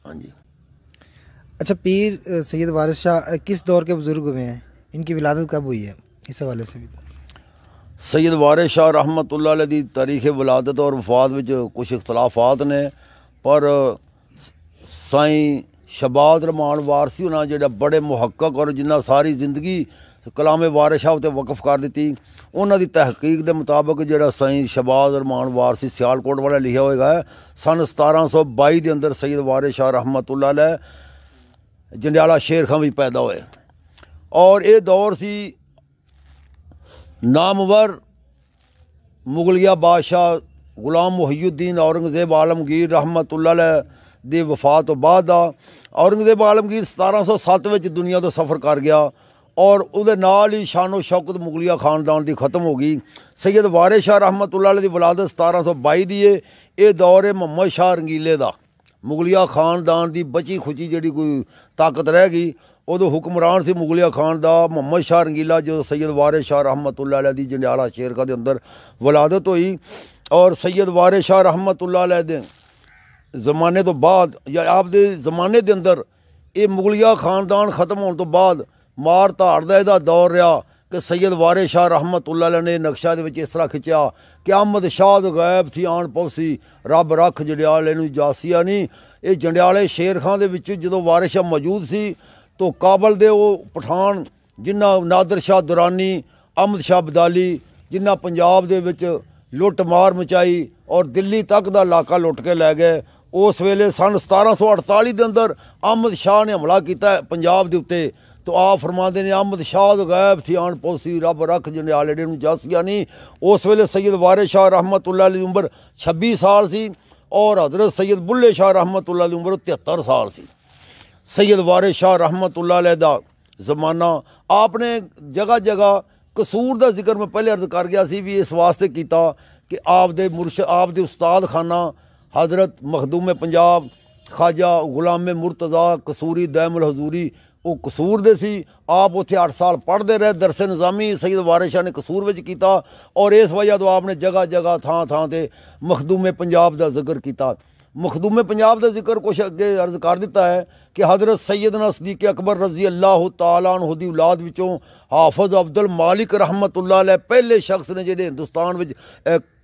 ਹਾਂਜੀ। अच्छा पीर सैयद वारिस शाह किस दौर के बुज़ुर्ग हुए हैं इनकी विलादत कब हुई है इस ਵੀ से भी सैयद वारिस शाह रहमत दी तारीख़ विलादत और वफात कुछ इख्तलाफात ने पर साईं ਸ਼ਬਾਦ ਰਮਾਨ ਵਾਰਸੀ ਉਹਨਾਂ ਜਿਹੜਾ ਬੜੇ ਮੁਹੱਕਕ ਔਰ ਜਿਨ੍ਹਾਂ ਸਾਰੀ ਜ਼ਿੰਦਗੀ ਕਲਾਮੇ ਵਾਰਿਸ਼ਾ ਉਤੇ ਵਕਫ ਕਰ ਦਿੱਤੀ, ਉਹਨਾਂ ਦੀ ਤਹਿਕੀਕ ਦੇ ਮੁਤਾਬਕ ਜਿਹੜਾ ਸਾਈ ਸ਼ਬਾਦ ਰਮਾਨ ਵਾਰਸੀ ਸਿਆਲਕੋਟ ਵਾਲਾ ਲਿਖਿਆ ਹੋਏਗਾ, ਸਨ 1722 ਦੇ ਅੰਦਰ ਸਈਦ ਵਾਰਿਸ਼ਾ ਰਹਿਮਤੁਲਲਾਹ ਅਲੈਹ ਜੰਡਿਆਲਾ ਸ਼ੇਰ ਖਾਂ ਵੀ ਪੈਦਾ ਹੋਏ। ਔਰ ਇਹ ਦੌਰ ਸੀ ਨਾਮਵਰ ਮੁਗਲਿਆ ਬਾਦਸ਼ਾਹ ਗੁਲਾਮ ਮੁਹੀਉদ্দিন ਔਰੰਗਜ਼ੇਬ ਆਲਮਗੀਰ ਰਹਿਮਤੁਲਲਾਹ ਅਲੈਹ ਦੇ ਵਫਾਤ ਤੋਂ ਬਾਅਦ ਦਾ ਔਰੰਗਜ਼ੇਬ ਆਲਮਗੀਰ 1707 ਵਿੱਚ ਦੁਨੀਆ ਤੋਂ ਸਫ਼ਰ ਕਰ ਗਿਆ ਔਰ ਉਹਦੇ ਨਾਲ ਹੀ ਸ਼ਾਨੋ ਸ਼ੌਕਤ ਮੁਗਲੀਆ ਖਾਨਦਾਨ ਦੀ ਖਤਮ ਹੋ ਗਈ। ਸੈਦ ਵਾਰਿਸ ਸ਼ਾਹ ਰਹਿਮਤੁਲਲਾਹ ਅਲੈਹ ਦੀ ਵਿਲਾਦਤ 1722 ਦੀ ਏ। ਇਹ ਦੌਰ ਹੈ ਮੁਹੰਮਦ ਸ਼ਾਹ ਰੰਗੀਲੇ ਦਾ। ਮੁਗਲੀਆ ਖਾਨਦਾਨ ਦੀ ਬਚੀ ਖੁਚੀ ਜਿਹੜੀ ਕੋਈ ਤਾਕਤ ਰਹਿ ਗਈ, ਉਦੋਂ ਹੁਕਮਰਾਨ ਸੀ ਮੁਗਲੀਆ ਖਾਨ ਦਾ ਮੁਹੰਮਦ ਸ਼ਾਹ ਰੰਗੀਲਾ ਜੋ ਸੈਦ ਵਾਰਿਸ ਸ਼ਾਹ ਰਹਿਮਤੁਲਲਾਹ ਅਲੈਹ ਦੀ ਜੰਡਿਆਲਾ ਸ਼ੇਰਖਾ ਦੇ ਅੰਦਰ ਵਿਲਾਦਤ ਹੋਈ ਔਰ ਸੈਦ ਵਾਰਿਸ ਸ਼ਾਹ ਰਹਿਮਤੁਲਲਾਹ ਦੇ ਜ਼ਮਾਨੇ ਤੋਂ ਬਾਅਦ ਜਾਂ ਆਪਦੇ ਜ਼ਮਾਨੇ ਦੇ ਅੰਦਰ ਇਹ ਮੁਗਲਿਆ ਖਾਨਦਾਨ ਖਤਮ ਹੋਣ ਤੋਂ ਬਾਅਦ ਮਾਰ ਧਾੜ ਦਾ ਇਹਦਾ ਦੌਰ ਰਿਹਾ ਕਿ ਸੈਦ ਵਾਰਿਸ ਸ਼ਾਹ ਰਹਿਮਤੁਲਲਾਹ ਨੇ ਨਕਸ਼ਾ ਦੇ ਵਿੱਚ ਇਸ ਤਰ੍ਹਾਂ ਖਿੱਚਿਆ, ਕਿਆਮਤ ਸ਼ਾਹ ਦਾ ਗਾਇਬ ਸੀ, ਆਣ ਪਹੁੰਚੀ ਰੱਬ ਰੱਖ ਜੰਡਿਆਲੇ ਨੂੰ ਜਾਸੀਆ ਨਹੀਂ ਇਹ ਜੰਡਿਆਲੇ ਸ਼ੇਰ ਖਾਨ ਦੇ ਵਿੱਚ ਜਦੋਂ ਵਾਰਿਸ ਸ਼ਾਹ ਮੌਜੂਦ ਸੀ, ਤੋਂ ਕਾਬਲ ਦੇ ਉਹ ਪਠਾਨ ਜਿਨ੍ਹਾਂ ਨਾਦਰ ਸ਼ਾਹ ਦੁਰਾਨੀ, ਅਹਿਮਦ ਸ਼ਾਹ ਬਦਾਲੀ ਜਿਨ੍ਹਾਂ ਪੰਜਾਬ ਦੇ ਵਿੱਚ ਲੁੱਟ ਮਾਰ ਮਚਾਈ ਔਰ ਦਿੱਲੀ ਤੱਕ ਦਾ ਇਲਾਕਾ ਲੁੱਟ ਕੇ ਲੈ ਗਏ ਉਸ ਵੇਲੇ ਸਨ 1748 ਦੇ ਅੰਦਰ ਅਹਿਮਦ ਸ਼ਾਹ ਨੇ ਹਮਲਾ ਕੀਤਾ ਪੰਜਾਬ ਦੇ ਉੱਤੇ। ਤੋ ਆ ਫਰਮਾਉਂਦੇ ਨੇ, ਅਹਿਮਦ ਸ਼ਾਹ ਤੋਂ ਗਾਇਬ ਸੀ, ਆਣ ਪੋਸੀ, ਰੱਬ ਰੱਖ ਜਨੇ ਆਲੜੇ ਨੂੰ ਜਸ ਗਿਆ ਨਹੀਂ। ਉਸ ਵੇਲੇ ਸੈਦ ਵਾਰਿਸ ਸ਼ਾਹ ਰਹਿਮਤੁਲਲਾਹ ਅਲੈਹ ਦੀ ਉਮਰ 26 ਸਾਲ ਸੀ ਔਰ ਹਜ਼ਰਤ ਸੈਦ ਬੁੱਲੇ ਸ਼ਾਹ ਰਹਿਮਤੁਲਲਾਹ ਦੀ ਉਮਰ 73 ਸਾਲ ਸੀ। ਸੈਦ ਵਾਰਿਸ ਸ਼ਾਹ ਰਹਿਮਤੁਲਲਾਹ ਅਲੈਹ ਦਾ ਜ਼ਮਾਨਾ ਆਪਨੇ ਜਗ੍ਹਾ ਜਗ੍ਹਾ ਕਸੂਰ ਦਾ ਜ਼ਿਕਰ ਮੈਂ ਪਹਿਲੇ ਅਰਜ਼ ਕਰ ਗਿਆ ਸੀ ਵੀ ਇਸ ਵਾਸਤੇ ਕੀਤਾ ਕਿ ਆਪ ਦੇ ਮੁਰਸ਼ਿਦ ਆਪ ਦੇ ਉਸਤਾਦ ਖਾਨਾ ਹਜ਼ਰਤ ਮਖਦੂਮ ਪੰਜਾਬ ਖਾਜਾ ਗੁਲਾਮ ਮੁਰਤਜ਼ਾ ਕਸੂਰੀ ਦੈਮੁਲ ਹਜ਼ੂਰੀ ਉਹ ਕਸੂਰ ਦੇ ਸੀ ਆਪ ਉੱਥੇ 8 ਸਾਲ ਪੜ੍ਹਦੇ ਰਹੇ ਦਰਸੇ ਨਿਜ਼ਾਮੀ ਸੈਯਦ ਵਾਰਿਸ ਨੇ ਕਸੂਰ ਵਿੱਚ ਕੀਤਾ ਔਰ ਇਸ ਵਜ੍ਹਾ ਤੋਂ ਆਪ ਨੇ ਜਗ੍ਹਾ ਜਗ੍ਹਾ ਥਾਂ ਥਾਂ ਤੇ ਮਖਦੂਮੇ ਪੰਜਾਬ ਦਾ ਜ਼ਿਕਰ ਕੀਤਾ ਮਖਦੂਮੇ ਪੰਜਾਬ ਦਾ ਜ਼ਿਕਰ ਕੁਛ ਅੱਗੇ ਅਰਜ਼ ਕਰ ਦਿੱਤਾ ਹੈ ਕਿ ਹਜ਼ਰਤ ਸੈਯਦਨਾ ਸਦੀਕ ਅਕਬਰ ਰਜ਼ੀ ਅੱਲਾਹੁ ਤਾਲਾ ਅਨਹੁ ਦੀ ਔਲਾਦ ਵਿੱਚੋਂ ਹਾਫਜ਼ ਅਬਦੁਲ ਮਾਲਿਕ ਰਹਿਮਤੁল্লাਹ ਅਲੈਹ ਪਹਿਲੇ ਸ਼ਖਸ ਨੇ ਜਿਹੜੇ ਹਿੰਦੁਸਤਾਨ ਵਿੱਚ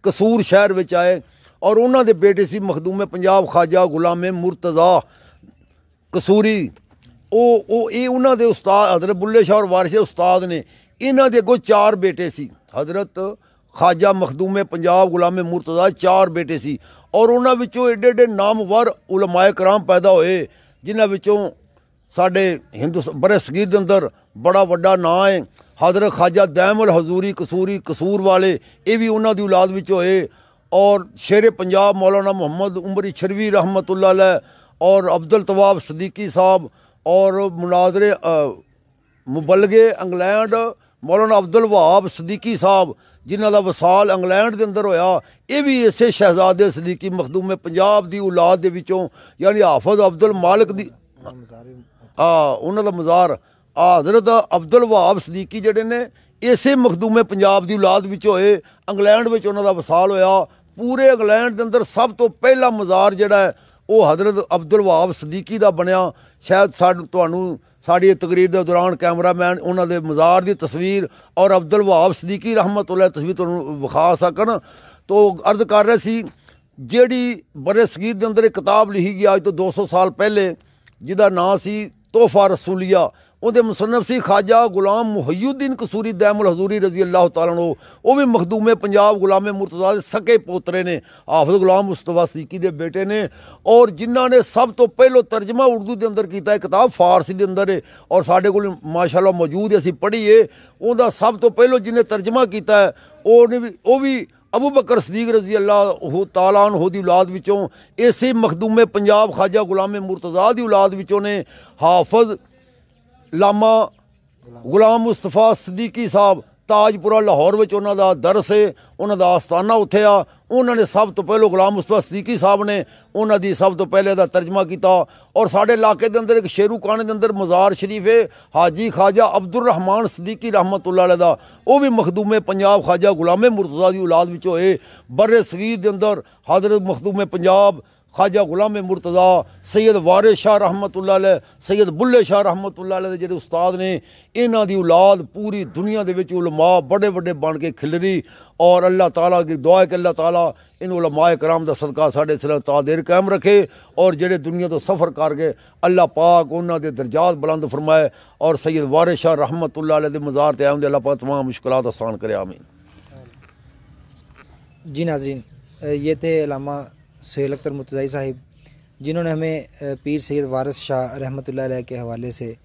ਕਸੂਰ ਸ਼ਹਿਰ ਵਿੱਚ ਆਏ ਔਰ ਉਹਨਾਂ ਦੇ ਬੇਟੇ ਸੀ ਮਖਦੂਮੇ ਪੰਜਾਬ ਖਾਜਾ ਗੁਲਾਮ ਮੁਰਤਜ਼ਾ ਕਸੂਰੀ। ਉਹ ਉਹ, ਇਹ ਉਹਨਾਂ ਦੇ ਉਸਤਾਦ, ਹਜ਼ਰਤ ਬੁੱਲੇ ਸ਼ਾਹ ਔਰ ਵਾਰਿਸ ਉਸਤਾਦ ਨੇ। ਇਹਨਾਂ ਦੇ ਅੱਗੋਂ ਚਾਰ ਬੇਟੇ ਸੀ। ਹਜ਼ਰਤ ਖਾਜਾ ਮਖਦੂਮੇ ਪੰਜਾਬ ਗੁਲਾਮ ਮੁਰਤਜ਼ਾ ਚਾਰ ਬੇਟੇ ਸੀ। ਔਰ ਉਹਨਾਂ ਵਿੱਚੋਂ ਏਡੇ ਏਡੇ ਨਾਮਵਰ ਉਲਮਾਏ ਕਰਾਮ ਪੈਦਾ ਹੋਏ, ਜਿਨ੍ਹਾਂ ਵਿੱਚੋਂ ਸਾਡੇ ਹਿੰਦੂ ਬਰੇ ਸਗੀਰ ਦੇ ਅੰਦਰ ਬੜਾ ਵੱਡਾ ਨਾਂ ਹੈ ਹਜ਼ਰਤ ਖਾਜਾ ਦੈਮਲ ਹਜ਼ੂਰੀ ਕਸੂਰੀ ਕਸੂਰ ਵਾਲੇ, ਇਹ ਵੀ ਉਹਨਾਂ ਦੀ ਔਲਾਦ ਵਿੱਚ ਹੋਏ। और शेर पंजाब मौलाना मोहम्मद उमर शरवी रहमत ਔਰ अब्दुल तवाब ਸਦੀਕੀ ਸਾਹਿਬ ਔਰ मुनाजरे ਮੁਬਲਗੇ ਇੰਗਲੈਂਡ ਮੌਲਾਨਾ ਅਬਦੁਲ ਵਹਾਬ ਸਦੀਕੀ ਸਾਹਿਬ, ਜਿਨ੍ਹਾਂ ਦਾ ਵਸਾਲ ਇੰਗਲੈਂਡ ਦੇ ਅੰਦਰ ਹੋਇਆ, ਇਹ ਵੀ ਇਸੇ ਸ਼ਹਿਜ਼ਾਦੇ ਸਦੀਕੀ ਮਖਦੂਮੇ ਪੰਜਾਬ ਦੀ ਔਲਾਦ ਦੇ ਵਿੱਚੋਂ, ਯਾਨੀ ਹਾਫਜ਼ ਅਬਦੁਲ ਮਾਲਕ ਦੀ ਆ ਉਹਨਾਂ ਦਾ ਮਜ਼ਾਰ ਆ ਹਜ਼ਰਤ ਅਬਦੁਲ ਵਹਾਬ ਸਦੀਕੀ ਜਿਹੜੇ ਨੇ, ਇਸੇ ਮਖਦੂਮੇ ਪੰਜਾਬ ਦੀ ਔਲਾਦ ਵਿੱਚ ਹੋਏ, ਇੰਗਲੈਂਡ ਵਿੱਚ ਉਹਨਾਂ ਦਾ ਵਸਾਲ ਹੋਇਆ ਪੂਰੇ ਇੰਗਲੈਂਡ ਦੇ ਅੰਦਰ ਸਭ ਤੋਂ ਪਹਿਲਾ ਮਜ਼ਾਰ ਜਿਹੜਾ ਹੈ, ਉਹ ਹਜ਼ਰਤ ਅਬਦੁਲ ਵਹਾਬ ਸਦੀਕੀ ਦਾ ਬਣਿਆ। ਸ਼ਾਇਦ ਸਾਨੂੰ ਤੁਹਾਨੂੰ ਸਾਡੀ ਇਹ ਤਕਰੀਰ ਦੇ ਦੌਰਾਨ ਕੈਮਰਾਮੈਨ ਉਹਨਾਂ ਦੇ ਮਜ਼ਾਰ ਦੀ ਤਸਵੀਰ ਔਰ ਅਬਦੁਲ ਵਹਾਬ ਸਦੀਕੀ ਰਹਿਮਤੁল্লাਹ ਤਸਵੀਰ ਤੁਹਾਨੂੰ ਵਿਖਾ ਸਕਣ। ਤੋ ਅਰਜ਼ ਕਰ ਰਹੇ ਸੀ, ਜਿਹੜੀ ਬਰੇ ਸਗੀਰ ਦੇ ਅੰਦਰ ਇੱਕ ਕਿਤਾਬ ਲਿਖੀ ਗਈ ਅੱਜ ਤੋਂ 200 ਸਾਲ ਪਹਿਲੇ, ਜਿਹਦਾ ਨਾਂ ਸੀ ਤੋਹਫਾ ਰਸੂਲੀਆ। ਉਹਦੇ ਮੁਸੰਨਫ ਸੀ ਖਾਜਾ ਗੁਲਾਮ ਮੁਹਯੁੱਦੀਨ ਕਸੂਰੀ ਦੈਮੁਲ ਹਜ਼ੂਰੀ ਰਜ਼ੀ ਅੱਲਾਹ ਤਾਲਾ ਨੂੰ ਉਹ ਵੀ ਮਖਦੂਮੇ ਪੰਜਾਬ ਗੁਲਾਮੇ ਮੁਰਤਜ਼ਾ ਦੇ ਸਕੇ ਪੋਤਰੇ ਨੇ, ਹਾਫਿਜ਼ ਗੁਲਾਮ ਮੁਸਤਫਾ ਸੀਕੀ ਦੇ ਬੇਟੇ ਨੇ। ਔਰ ਜਿਨ੍ਹਾਂ ਨੇ ਸਭ ਤੋਂ ਪਹਿਲਾਂ ਤਰਜਮਾ ਉਰਦੂ ਦੇ ਅੰਦਰ ਕੀਤਾ ਹੈ ਕਿਤਾਬ ਫਾਰਸੀ ਦੇ ਅੰਦਰ ਹੈ ਔਰ ਸਾਡੇ ਕੋਲ ਮਾਸ਼ਾਅੱਲਾ ਮੌਜੂਦ ਹੈ ਅਸੀਂ ਪੜ੍ਹੀਏ। ਉਹਦਾ ਸਭ ਤੋਂ ਪਹਿਲਾਂ ਜਿਹਨੇ ਤਰਜਮਾ ਕੀਤਾ ਹੈ ਉਹਨੇ ਵੀ, ਉਹ ਵੀ ਅਬੂ ਬਕਰ ਸਦੀਕ ਰਜ਼ੀ ਅੱਲਾਹ ਤਾਲਾ ਅਨਹੁ ਦੀ ਔਲਾਦ ਵਿੱਚੋਂ, ਇਸੇ ਮਖਦੂਮੇ ਪੰਜਾਬ ਖਾਜਾ ਗੁਲਾਮੇ ਮੁਰਤਜ਼ਾ ਦੀ ਔਲਾਦ ਵਿੱਚੋਂ ਨੇ। ਹਾਫਜ਼ ਲਾਮਾ ਗੁਲਾਮ ਮੁਸਤਫਾ ਸਦੀਕੀ ਸਾਹਿਬ ਤਾਜਪੁਰਾ ਲਾਹੌਰ ਵਿੱਚ ਉਹਨਾਂ ਦਾ ਦਰਸ ਹੈ ਉਹਨਾਂ ਦਾ ਆਸਤਾਨਾ ਉੱਥੇ ਆ। ਉਹਨਾਂ ਨੇ ਸਭ ਤੋਂ ਪਹਿਲਾਂ ਗੁਲਾਮ ਮੁਸਤਫਾ ਸਦੀਕੀ ਸਾਹਿਬ ਨੇ ਉਹਨਾਂ ਦੀ ਸਭ ਤੋਂ ਪਹਿਲੇ ਦਾ ਤਰਜਮਾ ਕੀਤਾ। ਔਰ ਸਾਡੇ ਇਲਾਕੇ ਦੇ ਅੰਦਰ ਇੱਕ ਸ਼ੇਰੂ ਕਾਣੇ ਦੇ ਅੰਦਰ ਮਜ਼ਾਰ ਸ਼ਰੀਫ ਹੈ ਹਾਜੀ ਖਾਜਾ ਅਬਦੁਰ ਰਹਿਮਾਨ ਸਦੀਕੀ ਰਹਿਮਤੁল্লাਹ ਅਲੈਹ ਦਾ। ਉਹ ਵੀ ਮਖਦੂਮੇ ਪੰਜਾਬ ਖਾਜਾ ਗੁਲਾਮੇ ਮੁਰਤਜ਼ਾ ਦੀ ਔਲਾਦ ਵਿੱਚ ਹੋਏ ਬਰੇ ਸਗੀਰ ਦੇ ਅੰਦਰ ਹਜ਼ਰਤ ਮਖਦੂਮੇ ਪੰਜਾਬ ख्वाजा गुलाम मुर्तज़ा सैयद वारिस शाह रहमत सैयद बुल्ले शाह रहमत ਦੇ ਜਿਹੜੇ ਉਸਤਾਦ ਨੇ ਇਹਨਾਂ ਦੀ पूरी दुनिया के उलमा बड़े ਉਲਮਾ बन के खिलरी और अल्लाह ਔਰ की दुआ ਦੀ अल्लाह ਹੈ इन उलमाए कराम का सदका साढ़े सिर तादेर कायम रखे और जेडे दुनिया तो सफ़र करके अल्लाह पाक उन्होंने दर्जात बुलंद फरमाए और सैयद वारिस शाह रहमत के मज़ार से आए अल्लाह पाक तमाम मुश्किल आसान करे आमीन जी नाजीन ये थे लामा सहेल अख्तर मुतज़ाई साहिब, जिन्होंने हमें पीर सैयद वारिस शाह अलैह के हवाले से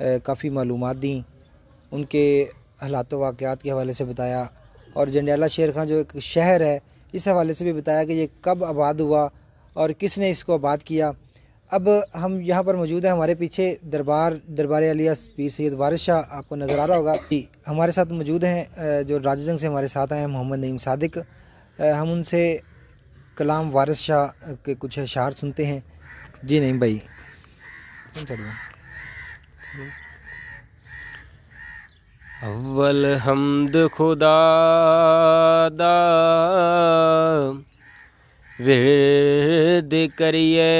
काफ़ी मालूम दी। उनके हालात वाक़ात के हवाले से बताया और जंडियाला शेर खां जो एक शहर है, इस हवाले से भी बताया कि ये कब आबाद हुआ और किसने इसको आबाद किया। अब हम यहाँ पर मौजूद हैं, हमारे पीछे दरबार दरबार अलिया पीर सैद वारिस शाह, आपको नज़र आ रहा होगा जी हमारे साथ मौजूद हैं जो राजजंग से हमारे साथ आए हैं, मोहम्मद नईम सादिक। हम उनसे कलाम वारिस शाह के कुछ अशार सुनते हैं। जी नहीं भाई। तुम चलो अव्वल हमद खुदा दा करिए।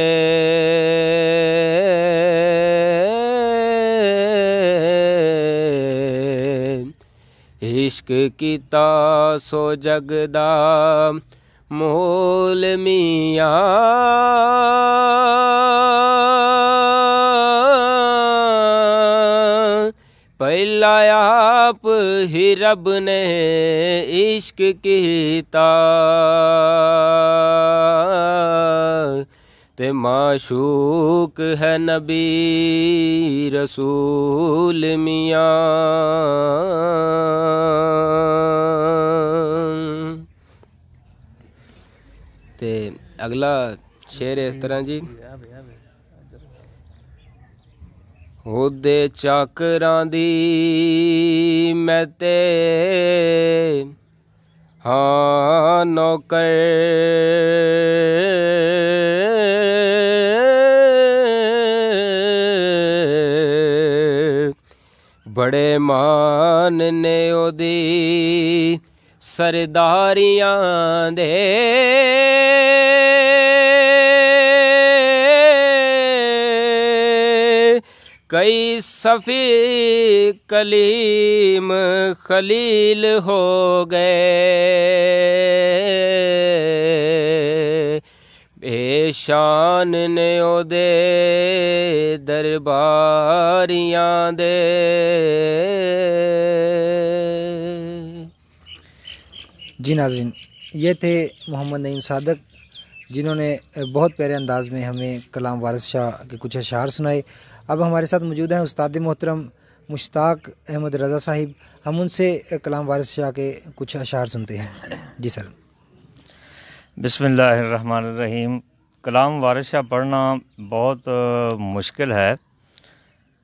इश्क कीता सो जगदा मोल मिया। पहला आप ही रब ने इश्क किता। ते माशूक है नबी रसूल मिया। ਤੇ ਅਗਲਾ ਸ਼ੇਰ ਇਸ ਤਰ੍ਹਾਂ ਜੀ। ਉਹਦੇ ਚਾਕਰਾਂ ਦੀ ਮੈਂ ਤੇ ਹਾਂ ਨੌਕਰ। ਬੜੇ ਮਾਨ ਨੇ ਉਹਦੀ ਸਰਦਾਰੀਆਂ ਦੇ ਕਈ ਸਫੀ ਕਲੀਮ ਖਲੀਲ ਹੋ ਗਏ। ਬੇਸ਼ਾਨ ਨੇ ਉਹਦੇ ਦਰਬਾਰੀਆਂ ਦੇ जी नाजिन ये थे मोहम्मद नईम सादक, जिन्होंने बहुत प्यारे अंदाज में हमें कलाम वारिस शाह के कुछ अशार सुनाए। अब हमारे साथ मौजूद हैं उस्ताद मोहतरम मुश्ताक अहमद रज़ा साहिब। हम उनसे कलाम वारिस शाह के कुछ अशार सुनते हैं। जी सर। बिसमीम कलाम वारिस शाह पढ़ना बहुत मुश्किल है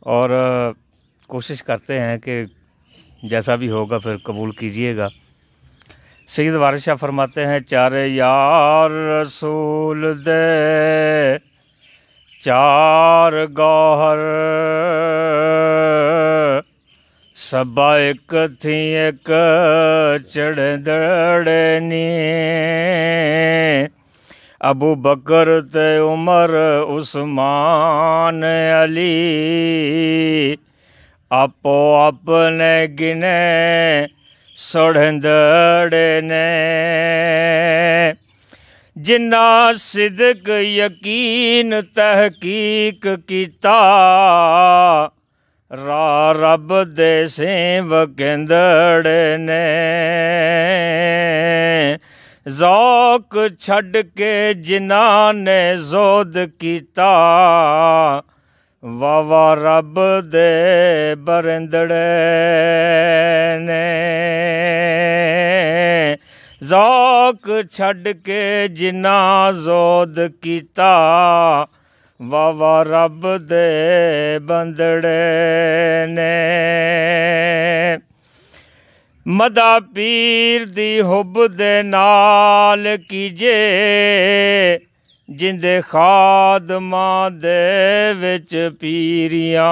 और कोशिश करते हैं कि जैसा भी होगा फिर कबूल कीजिएगा। सैद वारशाह फरमाते हैं, चार यार रसूल दे, चार गौहर, सबा एक थी एक चढ़दड़नी अबू बकर ते उमर, उस्मान अली, आपो अपने गिने ਸੜੰਦੜੇ ਨੇ। ਜਿੰਨਾ ਸਿਦਕ ਯਕੀਨ ਤਹਕੀਕ ਕੀਤਾ, ਰਾ ਰੱਬ ਦੇ ਸੇਵ ਕਹਿੰਦੜੇ ਨੇ। ਜ਼ੌਕ ਛੱਡ ਕੇ ਜਿਨ੍ਹਾਂ ਨੇ ਜ਼ੋਦ ਕੀਤਾ ਵਾਵਾ ਰੱਬ ਦੇ ਬਰਿੰਦੜੇ ਨੇ। ਜ਼ੌਕ ਛੱਡ ਕੇ ਜਿਨਾ ਜ਼ੋਦ ਕੀਤਾ ਵਾਵਾ ਰੱਬ ਦੇ ਬੰਦੜੇ ਨੇ। ਮਦਾ ਪੀਰ ਦੀ ਹੁਬ ਦੇ ਨਾਲ ਕੀਜੇ ਜਿੰਦੇ ਖਾਦਮਾਂ ਦੇ ਵਿੱਚ ਪੀਰੀਆਂ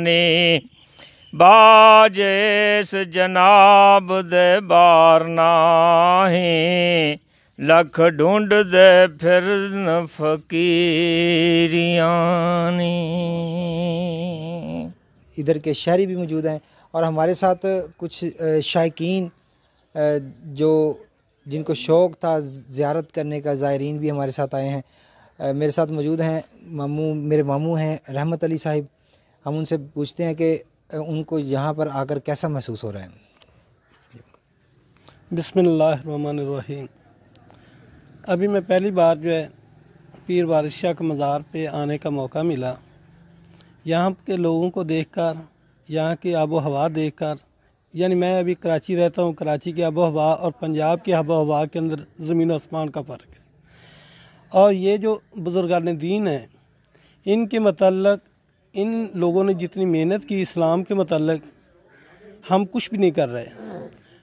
ਨੇ ਬਾਜ ਇਸ ਜਨਾਬ ਦੇ ਬਾਰ ਨਾਹੀਂ ਲੱਖ ਢੂੰਡਦੇ ਫਿਰਨ ਫਕੀਰੀਆਂ ਨੇ इधर के शायरी भी मौजूद हैं और हमारे साथ कुछ शायकीन जो जिनको शौक़ था ज़्यारत करने का, ज़ायरीन भी हमारे साथ आए हैं। मेरे साथ मौजूद हैं मामू, मेरे मामू हैं रहमत अली साहिब। हम उनसे पूछते हैं कि उनको यहाँ पर आकर कैसा महसूस हो रहा है? बिसमीम अभी मैं पहली बार जो है पीर वारिस शाह के मज़ार पे आने का मौका मिला। यहाँ के लोगों को देखकर, यहाँ की आबो हवा देखकर यानी मैं अभी कराची रहता हूँ, कराची की आबो हवा और पंजाब की आबो हवा के अंदर ज़मीन आसमान का फ़र्क है। और ये जो बुज़ुर्गान दीन हैं, इनके मतलब इन लोगों ने जितनी मेहनत की इस्लाम के मतलब हम कुछ भी नहीं कर रहे।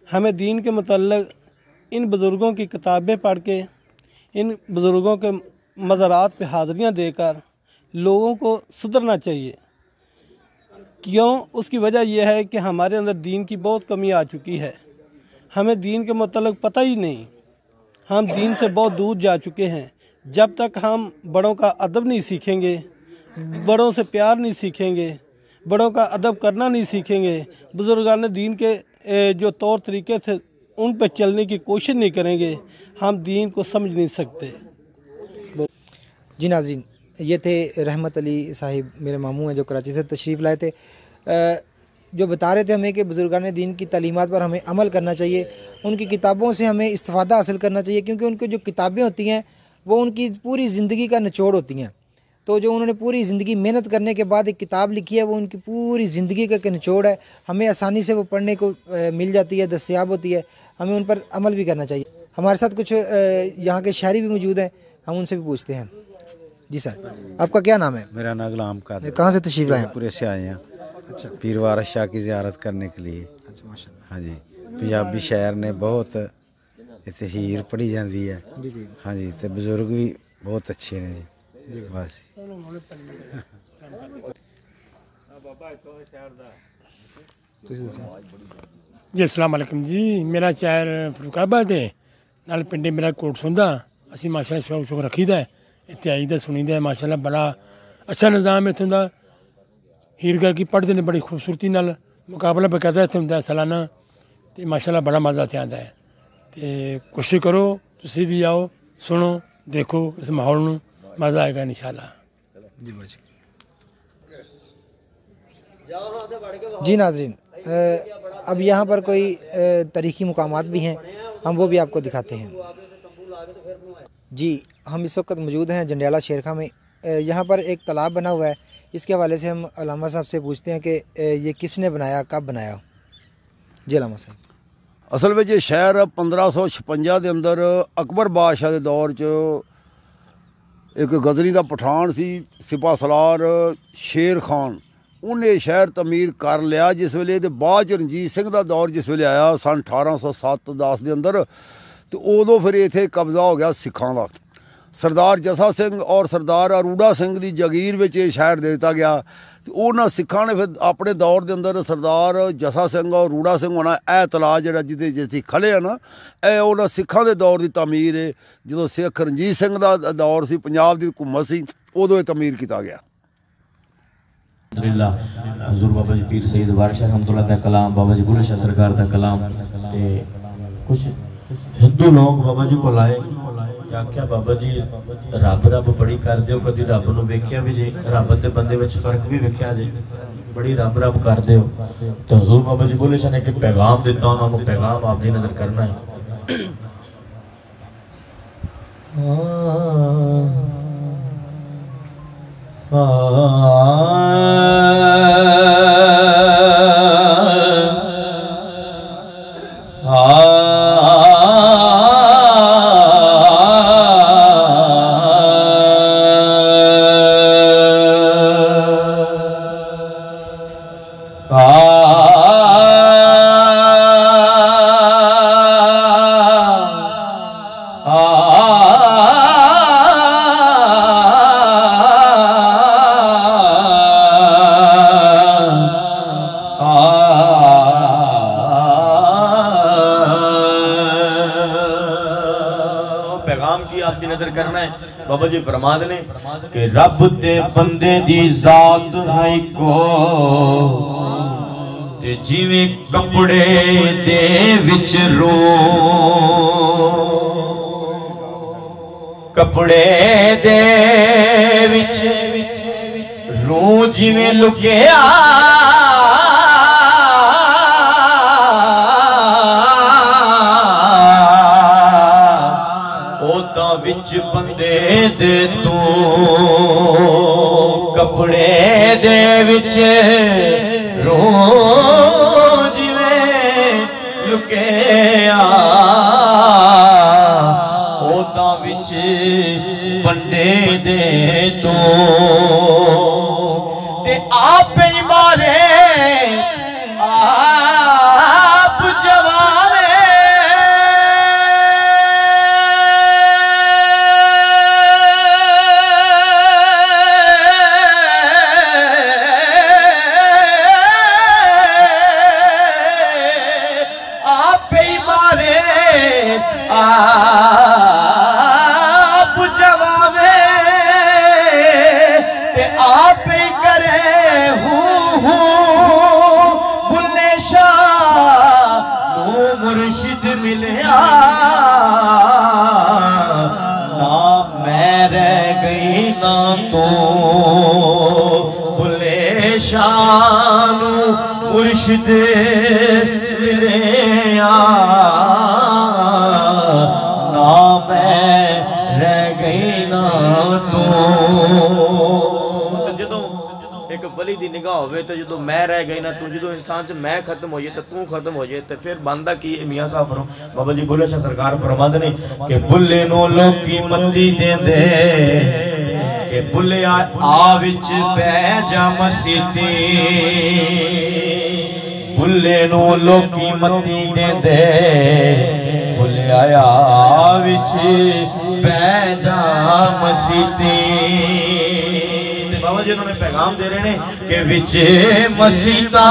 हमें दीन के मतलब इन बुज़ुर्गों की किताबें पढ़ के, इन बुज़ुर्गों के मज़ारात पे हाज़िरियाँ देकर लोगों को सुधरना चाहिए। क्यों? उसकी वजह यह है कि हमारे अंदर दीन की बहुत कमी आ चुकी है। हमें दीन के मतलब पता ही नहीं। हम दीन से बहुत दूर जा चुके हैं। जब तक हम बड़ों का अदब नहीं सीखेंगे, बड़ों से प्यार नहीं सीखेंगे, बड़ों का अदब करना नहीं सीखेंगे, बुजुर्गान दीन के जो तौर तरीके थे, उन पर चलने की कोशिश नहीं करेंगे, हम दीन को समझ नहीं सकते। जी नाजीन ये थे रहमत अली साहिब, मेरे मामू हैं जो कराची से तशरीफ़ लाए थे। जो बता रहे थे हमें कि बुजुर्गान दीन की तलीमत पर हमें अमल करना चाहिए, उनकी किताबों से हमें इस्तेफादा हासिल करना चाहिए, क्योंकि उनकी जो किताबें होती हैं, वो उनकी पूरी ज़िंदगी का निचोड़ होती हैं। तो जो उन्होंने पूरी ज़िंदगी मेहनत करने के बाद एक किताब लिखी है, वो उनकी पूरी ज़िंदगी का निचोड़ है। हमें आसानी से वो पढ़ने को मिल जाती है, दस्तियाब होती है। हमें उन पर अमल भी करना चाहिए। हमारे साथ कुछ यहाँ के शहरी भी मौजूद हैं, हम उनसे भी पूछते हैं। जी सर आपका क्या नाम है? मेरा नाम गुलाम का कहाँ से तशरीफ़ लाए पूरे से आए हैं। अच्छा। पीर वारस शाह की ज्यारत करने के लिए। अच्छा माशा हाँ जी। पंजाबी शायर ने बहुत इतने हीर पढ़ी जाती है। जी जी। हाँ जी तो बजुर्ग भी बहुत अच्छे ने जी। बस। जी असलामकम जी। मेरा शहर फरुखाबाद है। नाल पिंड मेरा कोट सुंदा। असी माशा शौक शौक रखीदा है। ਇੱਥੇ ਆਈਦਾ ਸੁਣੀਦਾ ਹੈ, ਮਾਸ਼ਾਅੱਲਾ ਬੜਾ ਅੱਛਾ ਨਿਜ਼ਾਮ ਇੱਥੋਂ ਦਾ ਹੀਰਗਾ ਕੀ ਪੜ੍ਹਦੇ ਨੇ ਬੜੀ ਖੂਬਸੂਰਤੀ ਨਾਲ ਮੁਕਾਬਲਾ ਬਕਾਇਦਾ ਇੱਥੇ ਹੁੰਦਾ ਹੈ ਸਾਲਾਨਾ ਤੇ ਮਾਸ਼ਾਅੱਲਾ ਬੜਾ ਮਜ਼ਾ ਇੱਥੇ ਆਉਂਦਾ ਹੈ ਤੇ ਕੋਸ਼ਿਸ਼ ਕਰੋ ਤੁਸੀਂ ਵੀ ਆਓ ਸੁਣੋ ਦੇਖੋ ਇਸ ਮਾਹੌਲ ਨੂੰ ਮਜ਼ਾ ਆਏਗਾ ਇਨਸ਼ਾਅੱਲਾ जी नाजरीन अ, अब यहाँ पर कोई अ, तारीख़ी मकामात भी हैं हम वो भी आपको दिखाते हैं जी हम इस वक्त मौजूद हैं जंडियाला शेरखा में अ, यहाँ पर एक तालाब बना हुआ है इसके हवाले से हम अलामा साहब से पूछते हैं कि अ, ये किसने बनाया कब बनाया जी अलामा साहब ਅਸਲ ਵਿੱਚ ਇਹ ਸ਼ਹਿਰ 1556 ਦੇ ਅੰਦਰ ਅਕਬਰ ਬਾਦਸ਼ਾਹ ਦੇ ਦੌਰ 'ਚ ਇੱਕ ਗਜ਼ਨੀ ਦਾ ਪਠਾਨ ਸੀ ਸਿਪਾ ਸਲਾਰ ਸ਼ੇਰ ਖਾਨ ਉਹਨੇ ਇਹ ਸ਼ਹਿਰ ਤਮੀਰ ਕਰ ਲਿਆ ਜਿਸ ਵੇਲੇ ਇਹਦੇ ਬਾਅਦ 'ਚ ਰਣਜੀਤ ਸਿੰਘ ਦਾ ਦੌਰ ਜਿਸ ਵੇਲੇ ਆਇਆ ਸਨ 1807-10 ਦੇ ਅੰਦਰ ਤੇ ਉਦੋਂ ਫਿਰ ਇੱਥੇ ਕਬਜ਼ਾ ਹੋ ਗਿਆ ਸਿੱਖਾਂ ਦਾ ਸਰਦਾਰ ਜਸਾ ਸਿੰਘ ਔਰ ਸਰਦਾਰ ਅਰੂੜਾ ਸਿੰਘ ਦੀ ਜਗੀਰ ਵਿੱਚ ਇਹ ਸ਼ਹਿਰ ਦੇ ਦਿੱਤਾ ਗਿਆ। ਤੇ ਉਹਨਾਂ ਸਿੱਖਾਂ ਨੇ ਫਿਰ ਆਪਣੇ ਦੌਰ ਦੇ ਅੰਦਰ ਸਰਦਾਰ ਜਸਾ ਸਿੰਘ ਔਰ ਰੂੜਾ ਸਿੰਘ ਹੋਣਾ, ਇਹ ਤਲਾ ਜਿਹੜਾ ਜਿਹਦੇ ਜਿੱਥੇ ਖਲੇ ਆ ਨਾ, ਇਹ ਉਹਨਾਂ ਸਿੱਖਾਂ ਦੇ ਦੌਰ ਦੀ ਤਾਮੀਰ ਹੈ ਜਦੋਂ ਸਿੱਖ ਰਣਜੀਤ ਸਿੰਘ ਦਾ ਦੌਰ ਸੀ, ਪੰਜਾਬ ਦੀ ਹਕੂਮਤ ਸੀ, ਉਦੋਂ ਇਹ ਤਾਮੀਰ ਕੀਤਾ ਗਿਆ। ਅਲਹਮਦੁਲਿਲਾ, ਹਜ਼ੂਰ ਬਾਬਾ ਜੀ ਪੀਰ ਸੈਦ ਵਾਰਸ਼ਾ ਹਮਦੁੱਲਾ ਦਾ ਕਲਾਮ, ਬਾਬਾ ਜੀ ਗੁਰਸ਼ਾ ਸਰਕਾਰ ਦਾ ਕਲਾਮ ਤੇ ਕੁਝ ਹਿੰਦੂ ਲੋਕ ਬਾਬਾ ਜੀ ਕੋਲ ਆਏ। ਤੇ ਆਖਿਆ ਬਾਬਾ ਜੀ, ਰੱਬ ਰੱਬ ਬੜੀ ਕਰਦੇ ਹੋ, ਕਦੀ ਰੱਬ ਨੂੰ ਵੇਖਿਆ ਵੀ ਜੇ? ਰੱਬ ਤੇ ਬੰਦੇ ਵਿੱਚ ਫ਼ਰਕ ਵੀ ਵੇਖਿਆ ਜੇ? ਬੜੀ ਰੱਬ ਰੱਬ ਕਰਦੇ ਹੋ। ਤੇ ਹਜ਼ੂਰ ਬਾਬਾ ਜੀ ਗੁਰੂ ਸ਼ਾਹ ਨੇ ਇੱਕ ਪੈਗਾਮ ਦਿੱਤਾ ਉਹਨਾਂ ਨੂੰ, ਪੈਗਾਮ ਆਪ ਦੀ ਨਜ਼ਰ ਕਰਨਾ ਹੈ। ਪੈਗਾਮ ਹੈ ਬਾਬਾ ਜੀ ਫਰਮਾਦ ਨੇ ਕਿ ਰੱਬ ਦੇ ਬੰਦੇ ਦੀ ਜ਼ਾਤ ਹੈ ਕੋ ਤੇ ਜਿਵੇਂ ਕੱਪੜੇ ਦੇ ਵਿੱਚ ਰੋ ਕੱਪੜੇ ਦੇ ਵਿੱਚ ਰੂ बे कपड़े दो जुक उतां विच دے تو ਇਨਸਾਨ 'ਚ ਮੈਂ ਖਤਮ ਹੋ ਜਾਏ ਤੇ ਤੂੰ ਖਤਮ ਹੋ ਜਾਏ ਤੇ ਫਿਰ ਬੰਦਾ ਕੀ ਹੈ ਮੀਆਂ ਸਾਹਿਬ ਫਰਮ ਬਾਬਾ ਜੀ ਬੁੱਲੇ ਸ਼ਾਹ ਸਰਕਾਰ ਫਰਮਾਉਂਦੇ ਨੇ ਕਿ ਬੁੱਲੇ ਨੂੰ ਲੋਕੀ ਮੰਦੀ ਦਿੰਦੇ ਕਿ ਬੁੱਲਿਆ ਆ ਵਿੱਚ ਪੈ ਜਾ ਮਸੀਤੀ ਬੁੱਲੇ ਨੂੰ ਲੋਕੀ ਮੰਦੀ ਦਿੰਦੇ ਬੁੱਲਿਆ ਆ ਵਿੱਚ ਪੈ ਜਾ ਮਸੀਤੀ ਤੇ ਬਾਬਾ ਜੀ ਉਹਨਾਂ ਨੇ ਪੈਗਾਮ ਦੇ ਰਹੇ ਨੇ ਕਿ ਵਿੱਚ ਮਸੀਤਾਂ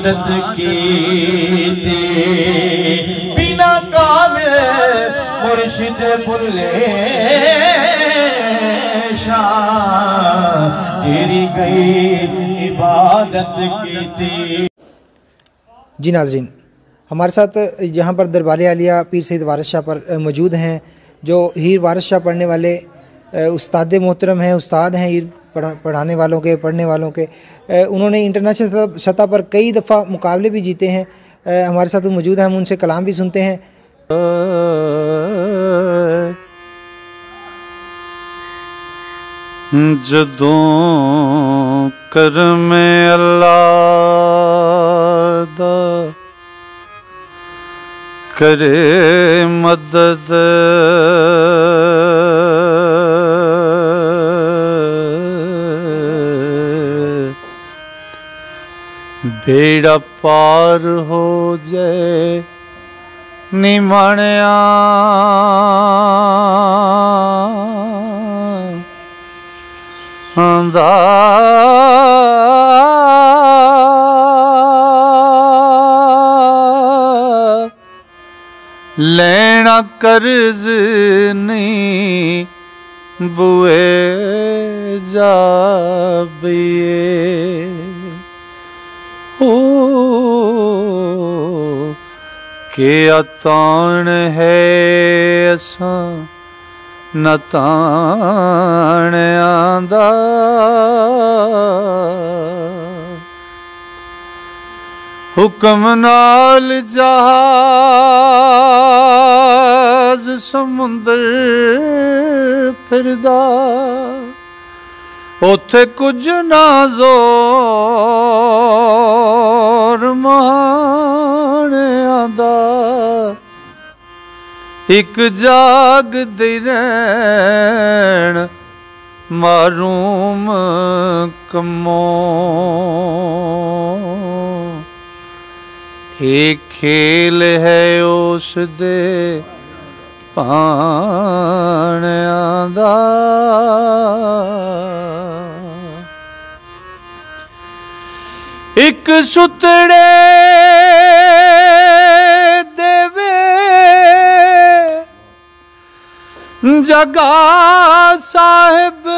इबादत कीते बिना काम मुर्शिद बुले शाह, तेरी गई इबादत कीते जी नाजरीन, हमारे साथ यहाँ पर दरबार आलिया पीर सैद वारस शाह पर मौजूद हैं, जो हीर वारस शाह पढ़ने वाले उस्ताद मोहतरम हैं उस्ताद हैं हीर पढ़ा- पढ़ाने वालों के पढ़ने वालों के अ, उन्होंने इंटरनेशनल सतह- सतह पर कई दफ़ा मुकाबले भी जीते हैं अ, हमारे साथ मौजूद हैं हम उनसे कलाम भी सुनते हैं ਜਦੋਂ ਕਰਮ ਅੱਲਾ ਦਾ ਕਰੇ ਮਦਦ ਬੇੜਾ ਪਾਰ ਹੋ ਜਾਏ ਨਿਮਣਿਆ। ਆਂਦਾ। ਲੈਣਾ ਕਰਜ਼ ਨਹੀਂ ਬੁਏ ਜਾਬੀਏ। ਕਿ ਅਤਾਣ ਹੈ ਅਸਾਂ ਨ ਆਂਦਾ। ਹੁਕਮ ਨਾਲ ਜਹਾਜ਼ ਸਮੁੰਦਰ ਫਿਰਦਾ। ਉਥੇ ਕੁਝ ਨਾ ਜ਼ੋਰ ਮਾਣ ਦਾ। ਇੱਕ ਜਾਗਦੇ ਰਹਿਣ ਮਾਰੂਮ ਕਮੋ। ਇਹ ਖੇਲ ਹੈ ਉਸ ਦੇ ਪਾਣਿਆਂ ਦਾ। ਇੱਕ ਸੁਤੜੇ ਦੇਵੇ। ਜਗਾ ਸਾਹਿਬ।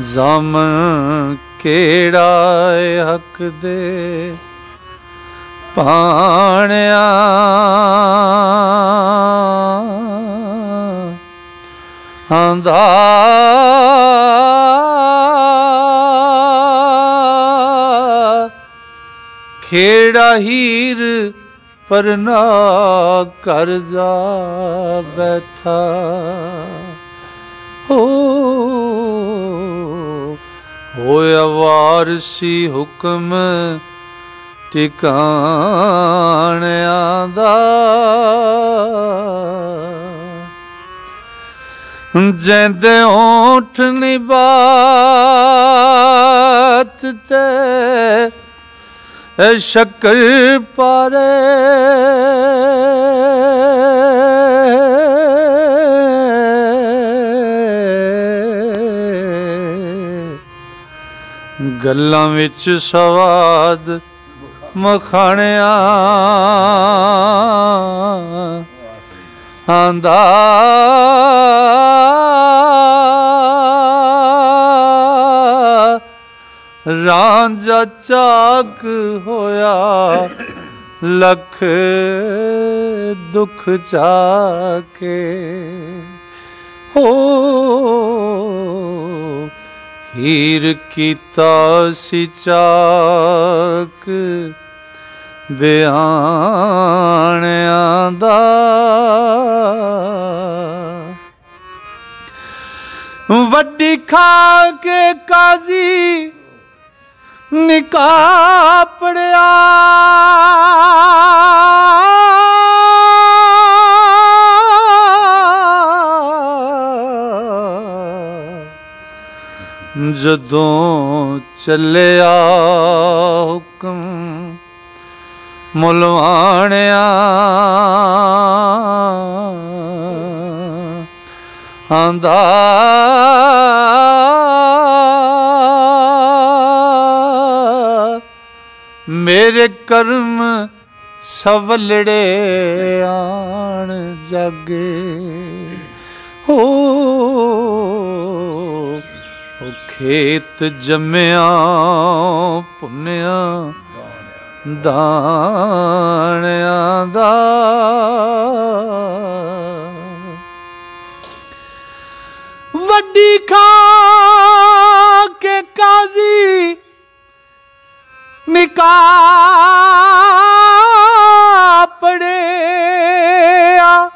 ਜ਼ਮ ਕਿਹੜਾ ਏ ਹੱਕ ਦੇ? ਪਾਣਿਆ ਆਂਦਾ ਖੇੜਾ ਹੀਰ ਪਰਨਾ ਕਰ ਜਾ ਬੈਠਾ। ਹੋ ਹੋਇਆ ਵਾਰਸੀ ਹੁਕਮ ਟਿਕਾਣਿਆਂ ਦਾ ਜੈਂਦੇ ਓਠ ਨਿਬਾਤ ਤੇ ਐ ਪਾਰੇ। ਗੱਲਾਂ ਵਿੱਚ ਸਵਾਦ ਮਖਾਣਿਆ। ਆਂਦਾ ਰਾਂਝਾ ਚਾਕ ਹੋਇਆ ਲਖ ਦੁੱਖ ਚਾਕੇ। ਹੋ ਹੀਰ ਕੀਤਾ ਸੀ ਬਿਆਨਿਆਂ ਦਾ ਵੱਡੀ ਖਾ ਕੇ ਕਾਜ਼ੀ ਨਿਕਾਹ ਪੜਿਆ ਜਦੋਂ ਚੱਲਿਆ ਮੁਲਵਾਣਿਆ। ਆਂਦਾ ਮੇਰੇ ਕਰਮ ਸਵਲੜੇ ਆਣ ਜਾਗੇ। ਹੋ ਖੇਤ ਜੰਮਿਆ ਪੁੰਨਿਆ ਦਾਣਿਆਂ ਦਾ। ਵੱਡੀ ਖਾ ਕੇ ਕਾਜ਼ੀ ਨਿਕਾ ਪੜਿਆ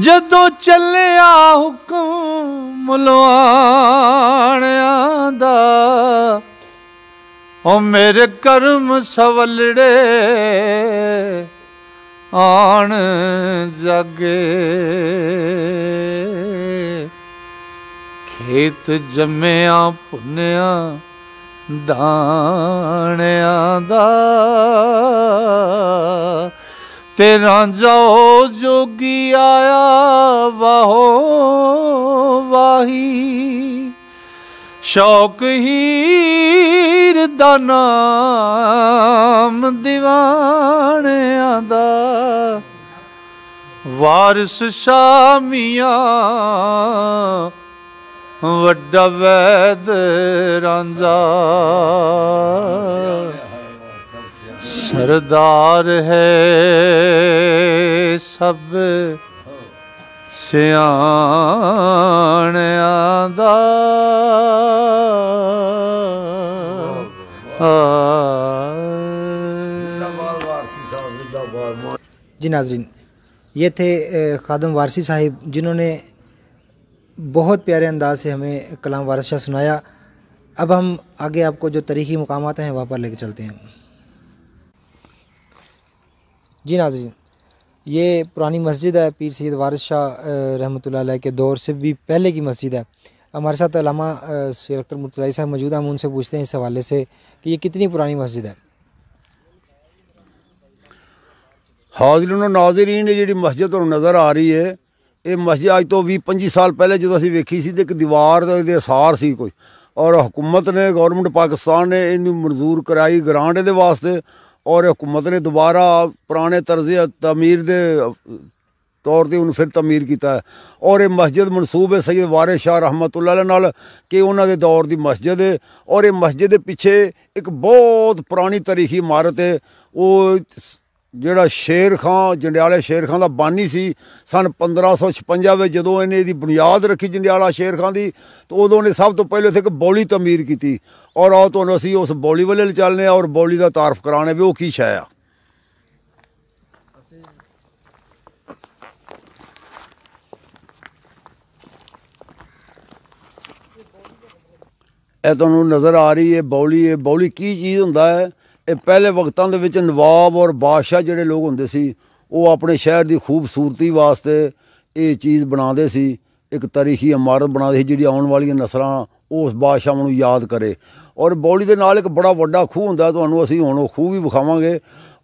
ਜਦੋਂ ਚੱਲਿਆ ਹੁਕਮ ਮੁਲਵਾਣਿਆਂ ਦਾ ਓ ਮੇਰੇ ਕਰਮ ਸਵਲੜੇ, ਆਣ ਜਾਗੇ। ਖੇਤ ਜੰਮਿਆ, ਪੁੰਨਿਆ, ਦਾਣਿਆਂ ਦਾ। ਤੇਰਾ ਰਾਂਝਾ ਜੋਗੀ ਆਇਆ, ਵਾਹੋ ਵਾਹੀ। ਸ਼ੌਕ ਹੀਰ ਦਾ ਨਾਮ دیਵਾਣਿਆਂ ਦਾ। ਵਾਰਿਸ ਸ਼ਾਮੀਆਂ ਵੱਡਾ ਵੈਦ ਰਾਂਝਾ। ਸਰਦਾਰ ਹੈ ਸਭ ਸਿਆਣਿਆਂ ਦਾ जी नाजरीन ये थे अ, खादम वारसी साहिब जिन्होंने बहुत प्यारे अंदाज से हमें कलाम वारस शाह सुनाया अब हम आगे आपको जो तारीख़ी मकाम हैं वहाँ पर लेके चलते हैं जी नाजरीन ये पुरानी मस्जिद है पीर सैद वारिस शाह अ, रहमतुल्लाह अलैह के दौर से भी पहले की मस्जिद है हमारे साथ अलामा अ, शेर अख्तर मुर्तज़ाई साहब मौजूद हैं हम उनसे पूछते हैं इस हवाले से कि ये कितनी पुरानी मस्जिद है ਹਾਜ਼ਰੀਨ ਨਾਜ਼ਰੀਨ ਇਹ ਜਿਹੜੀ ਮਸਜਿਦ ਤੁਹਾਨੂੰ ਨਜ਼ਰ ਆ ਰਹੀ ਹੈ ਇਹ ਮਸਜਿਦ ਅੱਜ ਤੋਂ 20 25 ਸਾਲ ਪਹਿਲੇ ਜਦੋਂ ਅਸੀਂ ਵੇਖੀ ਸੀ ਤੇ ਇੱਕ ਦੀਵਾਰ ਦੇ ਇਹਦੇ ਅਸਾਰ ਸੀ ਕੋਈ ਔਰ ਹਕੂਮਤ ਨੇ ਗਵਰਨਮੈਂਟ ਪਾਕਿਸਤਾਨ ਨੇ ਇਹਨੂੰ ਮਨਜ਼ੂਰ ਕਰਾਈ ਗ੍ਰਾਂਟ ਇਹਦੇ ਵਾਸਤੇ ਔਰ ਹਕੂਮਤ ਨੇ ਦੁਬਾਰਾ ਪੁਰਾਣੇ ਤਰਜ਼ੇ ਤਾਮੀਰ ਦੇ ਤੌਰ ਤੇ ਉਹਨੂੰ ਫਿਰ ਤਾਮੀਰ ਕੀਤਾ ਔਰ ਇਹ ਮਸਜਿਦ ਮਨਸੂਬ ਹੈ, ਸੈਦ ਵਾਰਿਸ ਸ਼ਾਹ ਰਹਿਮਤੁল্ਲਾਹ ਅਲੈਹ ਨਾਲ ਕਿ ਉਹਨਾਂ ਦੇ ਦੌਰ ਦੀ ਮਸਜਿਦ ਹੈ। ਔਰ ਇਹ ਮਸਜਿਦ ਦੇ ਪਿੱਛੇ ਇੱਕ ਬਹੁਤ ਪੁਰਾਣੀ ਤਾਰੀਖੀ ਇਮਾਰਤ ਹੈ। ਉਹ ਜਿਹੜਾ ਸ਼ੇਰ ਖਾਂ, ਜੰਡਿਆਲੇ ਸ਼ੇਰ ਖਾਂ ਦਾ ਬਾਨੀ ਸੀ, ਸਨ 1556 ਵਿੱਚ ਜਦੋਂ ਇਹਨੇ ਇਹਦੀ ਬੁਨਿਆਦ ਰੱਖੀ ਜੰਡਿਆਲਾ ਸ਼ੇਰ ਖਾਂ ਦੀ, ਤਾਂ ਉਦੋਂ ਨੇ ਸਭ ਤੋਂ ਪਹਿਲੇ ਉੱਥੇ ਇੱਕ ਬੌਲੀ ਤਮੀਰ ਕੀਤੀ। ਔਰ ਆਓ ਤੁਹਾਨੂੰ ਅਸੀਂ ਉਸ ਬੌਲੀ ਵੱਲੇ ਚੱਲਨੇ ਆ ਔਰ ਬੌਲੀ ਦਾ ਤਾਰਫ ਕਰਾਣੇ ਵੀ ਉਹ ਕੀ ਸ਼ੈ ਆ। ਇਹ ਤੁਹਾਨੂੰ ਨਜ਼ਰ ਆ ਰਹੀ ਹੈ ਬੌਲੀ, ਇਹ ਬੌਲੀ ਕੀ ਚੀਜ਼ ਹੁੰਦਾ ਹੈ? ਇਹ ਪਹਿਲੇ ਵਕਤਾਂ ਦੇ ਵਿੱਚ ਨਵਾਬ ਔਰ ਬਾਦਸ਼ਾਹ ਜਿਹੜੇ ਲੋਕ ਹੁੰਦੇ ਸੀ, ਉਹ ਆਪਣੇ ਸ਼ਹਿਰ ਦੀ ਖੂਬਸੂਰਤੀ ਵਾਸਤੇ ਇਹ ਚੀਜ਼ ਬਣਾਉਂਦੇ ਸੀ। ਇੱਕ ਤਾਰੀਖੀ ਇਮਾਰਤ ਬਣਾਉਂਦੇ ਸੀ ਜਿਹੜੀ ਆਉਣ ਵਾਲੀਆਂ ਨਸਲਾਂ ਉਸ ਬਾਦਸ਼ਾਹ ਨੂੰ ਯਾਦ ਕਰੇ। ਔਰ ਬੌਲੀ ਦੇ ਨਾਲ ਇੱਕ ਬੜਾ ਵੱਡਾ ਖੂਹ ਹੁੰਦਾ, ਤੁਹਾਨੂੰ ਅਸੀਂ ਹੁਣ ਉਹ ਖੂਹ ਵੀ ਵਿਖਾਵਾਂਗੇ।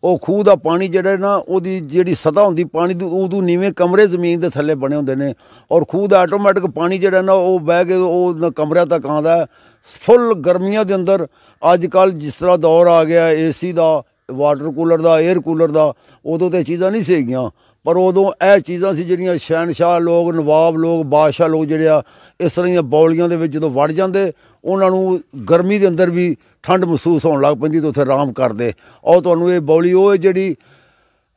ਉਹ ਖੂਹ ਦਾ ਪਾਣੀ ਜਿਹੜਾ ਨਾ, ਉਹਦੀ ਜਿਹੜੀ ਸਤ੍ਹਾ ਹੁੰਦੀ ਪਾਣੀ ਦੀ ਉਦੋਂ ਨੀਵੇਂ ਕਮਰੇ ਜ਼ਮੀਨ ਦੇ ਥੱਲੇ ਬਣੇ ਹੁੰਦੇ ਨੇ। ਔਰ ਖੂਹ ਦਾ ਆਟੋਮੈਟਿਕ ਪਾਣੀ ਜਿਹੜਾ ਨਾ, ਉਹ ਬਹਿ ਕੇ ਉਹ ਕਮਰਿਆਂ ਤੱਕ ਆਉਂਦਾ ਫੁੱਲ ਗਰਮੀਆਂ ਦੇ ਅੰਦਰ ਅੱਜ ਕੱਲ ਜਿਸ ਤਰ੍ਹਾਂ ਦੌਰ ਆ ਗਿਆ ਏਸੀ ਦਾ ਵਾਟਰ ਕੂਲਰ ਦਾ 에ਅਰ ਕੂਲਰ ਦਾ, ਉਦੋਂ ਤੇ ਇਹ ਚੀਜ਼ਾਂ ਨਹੀਂ ਸੀਗੀਆਂ। ਪਰ ਉਦੋਂ ਇਹ ਚੀਜ਼ਾਂ ਸੀ ਜਿਹੜੀਆਂ ਸ਼ਹਿਨशाह ਲੋਕ ਨਵਾਬ ਲੋਕ ਬਾਦਸ਼ਾਹ ਲੋਕ ਜਿਹੜੇ ਆ ਇਸ ਤਰ੍ਹਾਂ ਦੀਆਂ ਬੌਲੀਆਂ ਦੇ ਵਿੱਚ ਜਦੋਂ ਵੜ ਜਾਂਦੇ ਉਹਨਾਂ ਨੂੰ ਗਰਮੀ ਦੇ ਅੰਦਰ ਵੀ ਠੰਡ ਮਹਿਸੂਸ ਹੋਣ ਲੱਗ ਪੈਂਦੀ ਤੇ ਉੱਥੇ ਆਰਾਮ ਕਰਦੇ। ਔਰ ਤੁਹਾਨੂੰ ਇਹ ਬੌਲੀ ਉਹ ਹੈ ਜਿਹੜੀ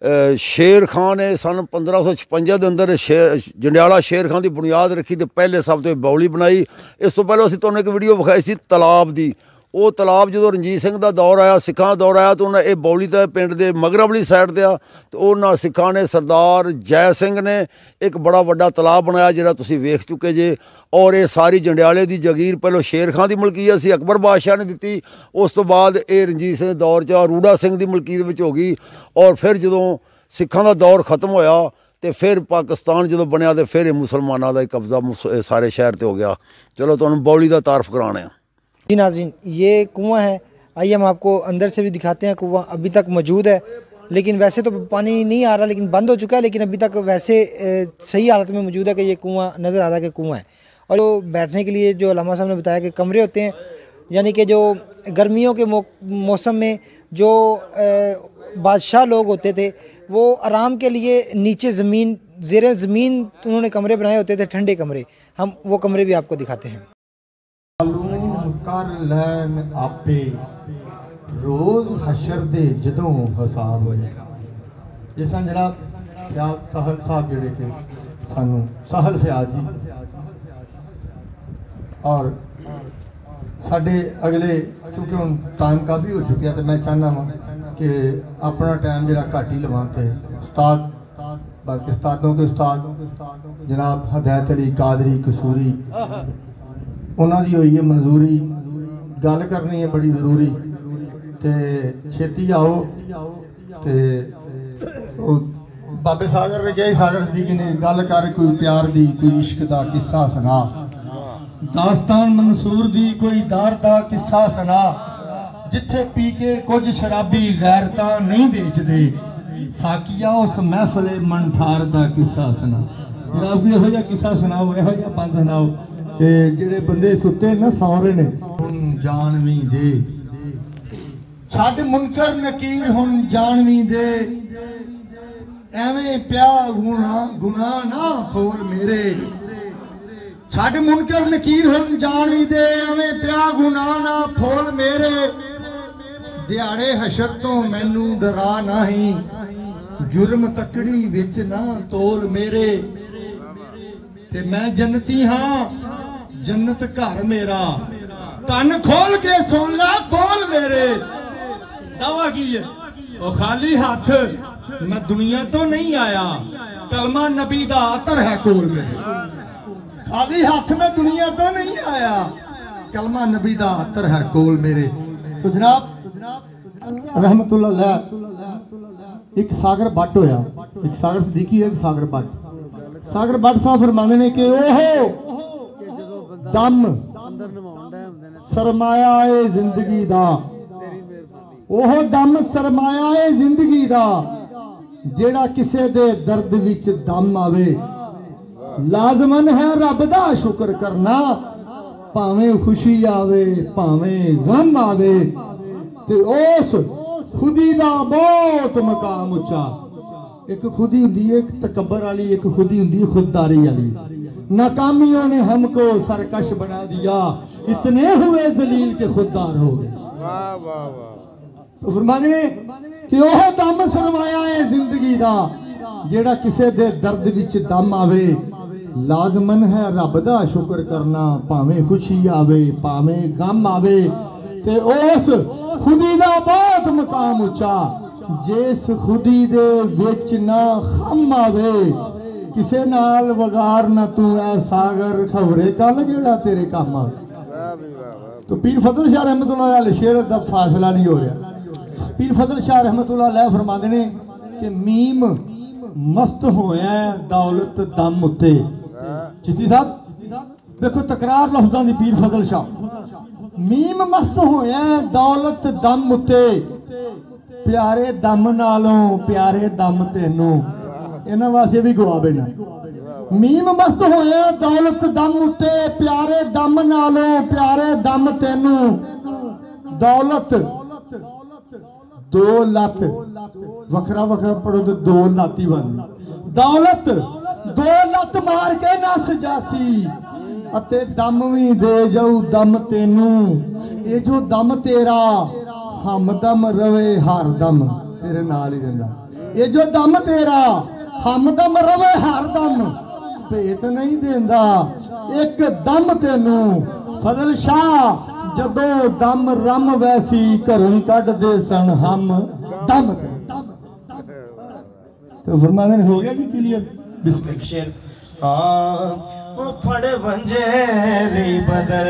ਅ, ਸ਼ੇਰ ਖਾਨ ਨੇ ਸਨ 1556 ਦੇ ਅੰਦਰ ਸ਼ੇਰ ਜੰਡਿਆਲਾ ਸ਼ੇਰ ਖਾਨ ਦੀ ਬੁਨਿਆਦ ਰੱਖੀ ਤੇ ਪਹਿਲੇ ਸਭ ਤੋਂ ਇਹ ਬੌਲੀ ਬਣਾਈ। ਇਸ ਤੋਂ ਪਹਿਲਾਂ ਅਸੀਂ ਤੁਹਾਨੂੰ ਇੱਕ ਵੀਡੀਓ ਵਿਖਾਈ ਸੀ ਤਲਾਬ ਦੀ। ਉਹ ਤਲਾਬ ਜਦੋਂ ਰਣਜੀਤ ਸਿੰਘ ਦਾ ਦੌਰ ਆਇਆ, ਸਿੱਖਾਂ ਦਾ ਦੌਰ ਆਇਆ, ਤਾਂ ਉਹਨਾਂ ਇਹ ਬੌਲੀ ਤਾਂ ਪਿੰਡ ਦੇ ਮਗਰਬਲੀ ਸਾਈਡ ਤੇ ਆ, ਤੇ ਉਹਨਾਂ ਸਿੱਖਾਂ ਨੇ ਸਰਦਾਰ ਜੈ ਸਿੰਘ ਨੇ ਇੱਕ ਬੜਾ ਵੱਡਾ ਤਲਾਬ ਬਣਾਇਆ ਜਿਹੜਾ ਤੁਸੀਂ ਵੇਖ ਚੁੱਕੇ ਜੇ। ਔਰ ਇਹ ਸਾਰੀ ਜੰਡਿਆਲੇ ਦੀ ਜਗੀਰ, ਪਹਿਲਾਂ ਸ਼ੇਰ ਖਾਨ ਦੀ ਮਲਕੀਅਤ ਸੀ ਅਕਬਰ ਬਾਦਸ਼ਾਹ ਨੇ ਦਿੱਤੀ। ਉਸ ਤੋਂ ਬਾਅਦ ਇਹ ਰਣਜੀਤ ਸਿੰਘ ਦੌਰ 'ਚ ਰੂੜਾ ਸਿੰਘ ਦੀ ਮਲਕੀਅਤ ਵਿੱਚ ਹੋ ਗਈ। ਔਰ ਫਿਰ ਜਦੋਂ ਸਿੱਖਾਂ ਦਾ ਦੌਰ ਖਤਮ ਹੋਇਆ, ਤੇ ਫਿਰ ਪਾਕਿਸਤਾਨ ਜਦੋਂ ਬਣਿਆ, ਤੇ ਫਿਰ ਇਹ ਮੁਸਲਮਾਨਾਂ ਦਾ ਹੀ ਕਬਜ਼ਾ ਮੁਸ- ਇਹ ਸਾਰੇ ਸ਼ਹਿਰ ਤੇ ਹੋ ਗਿਆ। ਚਲੋ, ਤੁਹਾਨੂੰ ਬੌਲੀ ਦਾ ਤਾਰਫ ਕਰਾਣੇ जी नाजिन ये कुआँ है। आइए हम आपको अंदर से भी दिखाते हैं, कुआँ अभी तक मौजूद है। लेकिन वैसे तो पानी नहीं आ रहा, लेकिन बंद हो चुका है, लेकिन अभी तक वैसे सही हालत में मौजूद है कि ये कुआँ, नज़र आ रहा है कि कुआँ है। और जो बैठने के लिए जो लामा साहब ने बताया कि कमरे होते हैं, यानी कि जो गर्मियों के मौसम में जो बादशाह लोग होते थे, वो आराम के लिए नीचे ज़मीन, जेर ज़मीन उन्होंने कमरे बनाए होते थे, ठंडे कमरे। हम वो कमरे भी आपको दिखाते हैं। ਕਰ ਲੈਣ ਆਪੇ। ਰੋਜ਼ ਹਸ਼ਰ ਦੇ ਜਦੋਂ ਹਿਸਾਬ ਹੋਏ। ਜਿਸ ਤਰ੍ਹਾਂ ਜਨਾਬ ਫਿਆਜ਼ ਸਹਲ ਸਾਹਿਬ ਜਿਹੜੇ ਕਿ ਸਾਨੂੰ ਸਹਲ ਫਿਆਜ਼ ਜੀ। ਔਰ ਸਾਡੇ ਅਗਲੇ, ਕਿਉਂਕਿ ਹੁਣ ਟਾਈਮ ਕਾਫੀ ਹੋ ਚੁੱਕਿਆ ਤੇ ਮੈਂ ਚਾਹੁੰਦਾ ਹਾਂ ਕਿ ਆਪਣਾ ਟਾਈਮ ਜਿਹੜਾ ਘੱਟ ਹੀ ਲਵਾਂ ਤੇ ਉਸਤਾਦ, ਬਾਕੀ ਉਸਤਾਦੋਂ ਕੇ ਉਸਤਾਦ, ਜਨਾਬ ਹਦਾਇਤ ਅਲੀ ਕਾਦਰੀ ਕਸੂਰੀ, ਉਹਨਾਂ ਦੀ ਹੋਈ ਹੈ ਮਨਜ਼ੂਰੀ। ਗੱਲ ਕਰਨੀ ਹੈ ਬੜੀ ਜ਼ਰੂਰੀ ਤੇ ਛੇਤੀ ਆਓ ਤੇ ਉਹ ਬਾਬੇ ਸਾਗਰ ਨੇ ਕਿਹਾ ਸੀ, ਸਾਗਰ ਸਦੀਕੀ ਨੇ ਗੱਲ ਕਰ ਕੋਈ ਪਿਆਰ ਦੀ ਕੋਈ ਇਸ਼ਕ ਦਾ ਕਿੱਸਾ ਸੁਣਾ। ਦਾਸਤਾਨ ਮਨਸੂਰ ਦੀ ਕੋਈ ਦਾਰ ਦਾ ਕਿੱਸਾ ਸੁਣਾ। ਜਿੱਥੇ ਪੀ ਕੇ ਕੁਝ ਸ਼ਰਾਬੀ ਗੈਰਤਾਂ ਨਹੀਂ ਵੇਚਦੇ ਸਾਕੀਆ ਉਸ ਮਹਿਫਲੇ ਮਨਥਾਰ ਦਾ ਕਿੱਸਾ ਸੁਣਾ। ਜਨਾਬ ਇਹੋ ਜਿਹਾ ਕਿੱਸਾ ਸੁਣਾਓ ਇਹੋ ਜਿਹਾ ਬੰਦ ਸੁਣਾਓ। ਤੇ ਜਿਹੜੇ ਬੰਦੇ ਸੁੱਤੇ ਨਾ ਸੌਂ ਰਹੇ ਨੇ ਹੁਣ ਦੇ। ਛੱਡ ਮੁਨਕਰ ਨਕੀਰ ਹੁਣ ਜਾਣਵੀਂ ਦੇ। ਐਵੇਂ ਪਿਆ ਗੁਨਾ ਗੁਨਾ ਨਾ ਖੋਲ ਮੇਰੇ। ਛੱਡ ਮੁਨਕਰ ਨਕੀਰ ਹੁਣ ਜਾਣਵੀਂ ਦੇ। ਐਵੇਂ ਪਿਆ ਗੁਨਾ ਨਾ ਫੋਲ ਮੇਰੇ। ਦਿਹਾੜੇ ਹਸ਼ਰ ਤੋਂ ਮੈਨੂੰ ਡਰਾ ਨਹੀਂ। ਜੁਰਮ ਤਕੜੀ ਵਿੱਚ ਨਾ ਤੋਲ ਮੇਰੇ। ਤੇ ਮੈਂ ਜੰਨਤੀ ਹਾਂ। ਜੰਨਤ ਘਰ ਮੇਰਾ। कन खोल के सुन ला बोल मेरे दावा की है ओ खाली हाथ मैं दुनिया तो नहीं आया कलमा नबी का अतर है कोल मेरे खाली हाथ में दुनिया तो नहीं आया कलमा नबी का अतर है कोल मेरे तो जनाब रहमतुल्ला एक सागर बट हो एक सागर सदीकी है सागर बट सागर बट साहब फरमाने ने कि ओहो दम ਸਰਮਾਇਆ ਏ ਜ਼ਿੰਦਗੀ ਦਾ। ਉਹ ਦਮ ਸਰਮਾਇਆ ਏ ਜ਼ਿੰਦਗੀ ਦਾ, ਜਿਹੜਾ ਕਿਸੇ ਦੇ ਦਰਦ ਵਿੱਚ ਦਮ ਆਵੇ। ਲਾਜ਼ਮਨ ਹੈ ਰੱਬ ਦਾ ਸ਼ੁਕਰ ਕਰਨਾ, ਭਾਵੇਂ ਖੁਸ਼ੀ ਆਵੇ, ਭਾਵੇਂ ਗਮ ਆਵੇ। ਤੇ ਉਸ ਖੁਦੀ ਦਾ ਬਹੁਤ ਮਕਾਮ ਉੱਚਾ। ਇੱਕ ਖੁਦੀ ਹੁੰਦੀ ਹੈ ਇੱਕ ਤਕਬਰ ਵਾਲੀ, ਇੱਕ ਖੁਦੀ ਹੁੰਦੀ ਹੈ ਖੁਦਦਾਰੀ ਵਾਲੀ। ਨਾਕਾਮੀਆਂ ਨੇ ਹਮਕੋ ਸਰਕਸ਼ ਬਣਾ ਦਿਆ। इतने हुए जलील के खुददार हो गए वाह वाह वाह तो फरमाते ने ਕਿ ਉਹ ਦਮ ਸਰਮਾਇਆ ਹੈ ਜ਼ਿੰਦਗੀ ਦਾ ਜਿਹੜਾ ਕਿਸੇ ਦੇ ਦਰਦ ਵਿੱਚ ਦਮ ਆਵੇ ਲਾਜ਼ਮਨ ਹੈ ਰੱਬ ਦਾ ਸ਼ੁਕਰ ਕਰਨਾ ਭਾਵੇਂ ਖੁਸ਼ੀ ਆਵੇ ਭਾਵੇਂ ਗਮ ਆਵੇ ਤੇ ਉਸ ਖੁਦੀ ਦਾ ਬਹੁਤ ਮਕਾਮ ਉੱਚਾ ਜਿਸ ਖੁਦੀ ਦੇ ਵਿੱਚ ਨਾ ਖਮ ਆਵੇ ਕਿਸੇ ਨਾਲ ਵਗਾਰ ਨਾ ਤੂੰ ਐ ਸਾਗਰ ਖਬਰੇ ਕੱਲ ਜਿਹੜਾ ਤੇਰੇ ਕੰਮ ਆ तो पीर फजल शाह रहमत शेर का फासला नहीं हो रहा पीर फजल शाह रहमत फरमाते ने कि मीम मस्त होया दौलत दम उत्ते चिश्ती साहब देखो तकरार लफ्जा की पीर फजल शाह मीम मस्त होया दौलत दम उत्ते प्यारे दम नालों प्यारे दम तेनों ਇਹਨਾਂ ਵਾਸਤੇ ਵੀ ਗਵਾ ਬੈਣਾ ਮੀਮ ਮਸਤ ਹੋਇਆ ਦੌਲਤ ਦਮ ਉੱਤੇ, ਪਿਆਰੇ ਦਮ ਨਾਲੋਂ, ਪਿਆਰੇ ਦਮ ਤੈਨੂੰ। ਦੌਲਤ ਦੋ ਲੱਤ। ਵੱਖਰਾ ਵੱਖਰਾ ਪੜੋ ਤੇ ਦੋ ਲਾਤੀ ਬਣ ਦੌਲਤ ਦੋ ਲੱਤ ਮਾਰ ਕੇ ਨਸ ਜਾਸੀ, ਅਤੇ ਦਮ ਵੀ ਦੇ ਜਾਊ ਦਮ ਤੈਨੂੰ। ਇਹ ਜੋ ਦਮ ਤੇਰਾ ਹਮਦਮ ਰਵੇ ਹਰ ਦਮ। ਤੇਰੇ ਨਾਲ ਹੀ ਰਹਿੰਦਾ। ਇਹ ਜੋ ਦਮ ਤੇਰਾ ਹਮਦਮ ਰਵੇ ਹਰ ਦਮ। ਭੇਤ ਨਹੀਂ ਦਿੰਦਾ। ਇੱਕ ਦਮ ਤੈਨੂੰ ਫਜ਼ਲ ਸ਼ਾਹ, ਜਦੋਂ ਦਮ ਰਮ ਵੈਸੀ ਘਰੋਂ ਹੀ ਕੱਢਦੇ ਸਨ ਹਮ। ਦਮ ਤੇ। ਤੇ ਨੇ, ਹੋ ਗਿਆ ਜੀ ਕਲੀਅਰ ਬਿਸਮਿਲ੍ਲਾ ਸ਼ੇਰ ਹਾਂ, ਉਹ ਫੜ ਵੰਜੇਰੀ ਬਦਲ।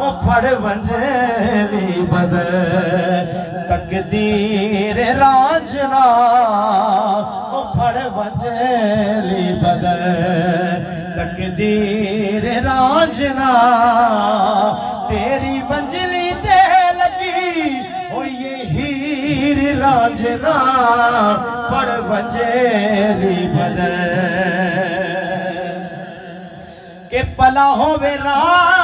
ਉਹ ਫੜ ਵੰਜੇ ਤਕਦੀਰ ਰਾਜਨਾ ਉਹ ਫੜ ਵੰਜੇਰੀ ਬਦਲ। ਤਕਦੀਰ ਰਾਜਨਾ ਤੇਰੀ ਵੰਜਲੀ ਤੇ ਲੱਗੀ ਹੋਈ ਹੀਰ ਰਾਜਨਾ ਫੜ ਵੰਜੇਰੀ ਬਦਲ। ਕਿ ਪਲਾ ਹੋਵੇ ਰਾਜ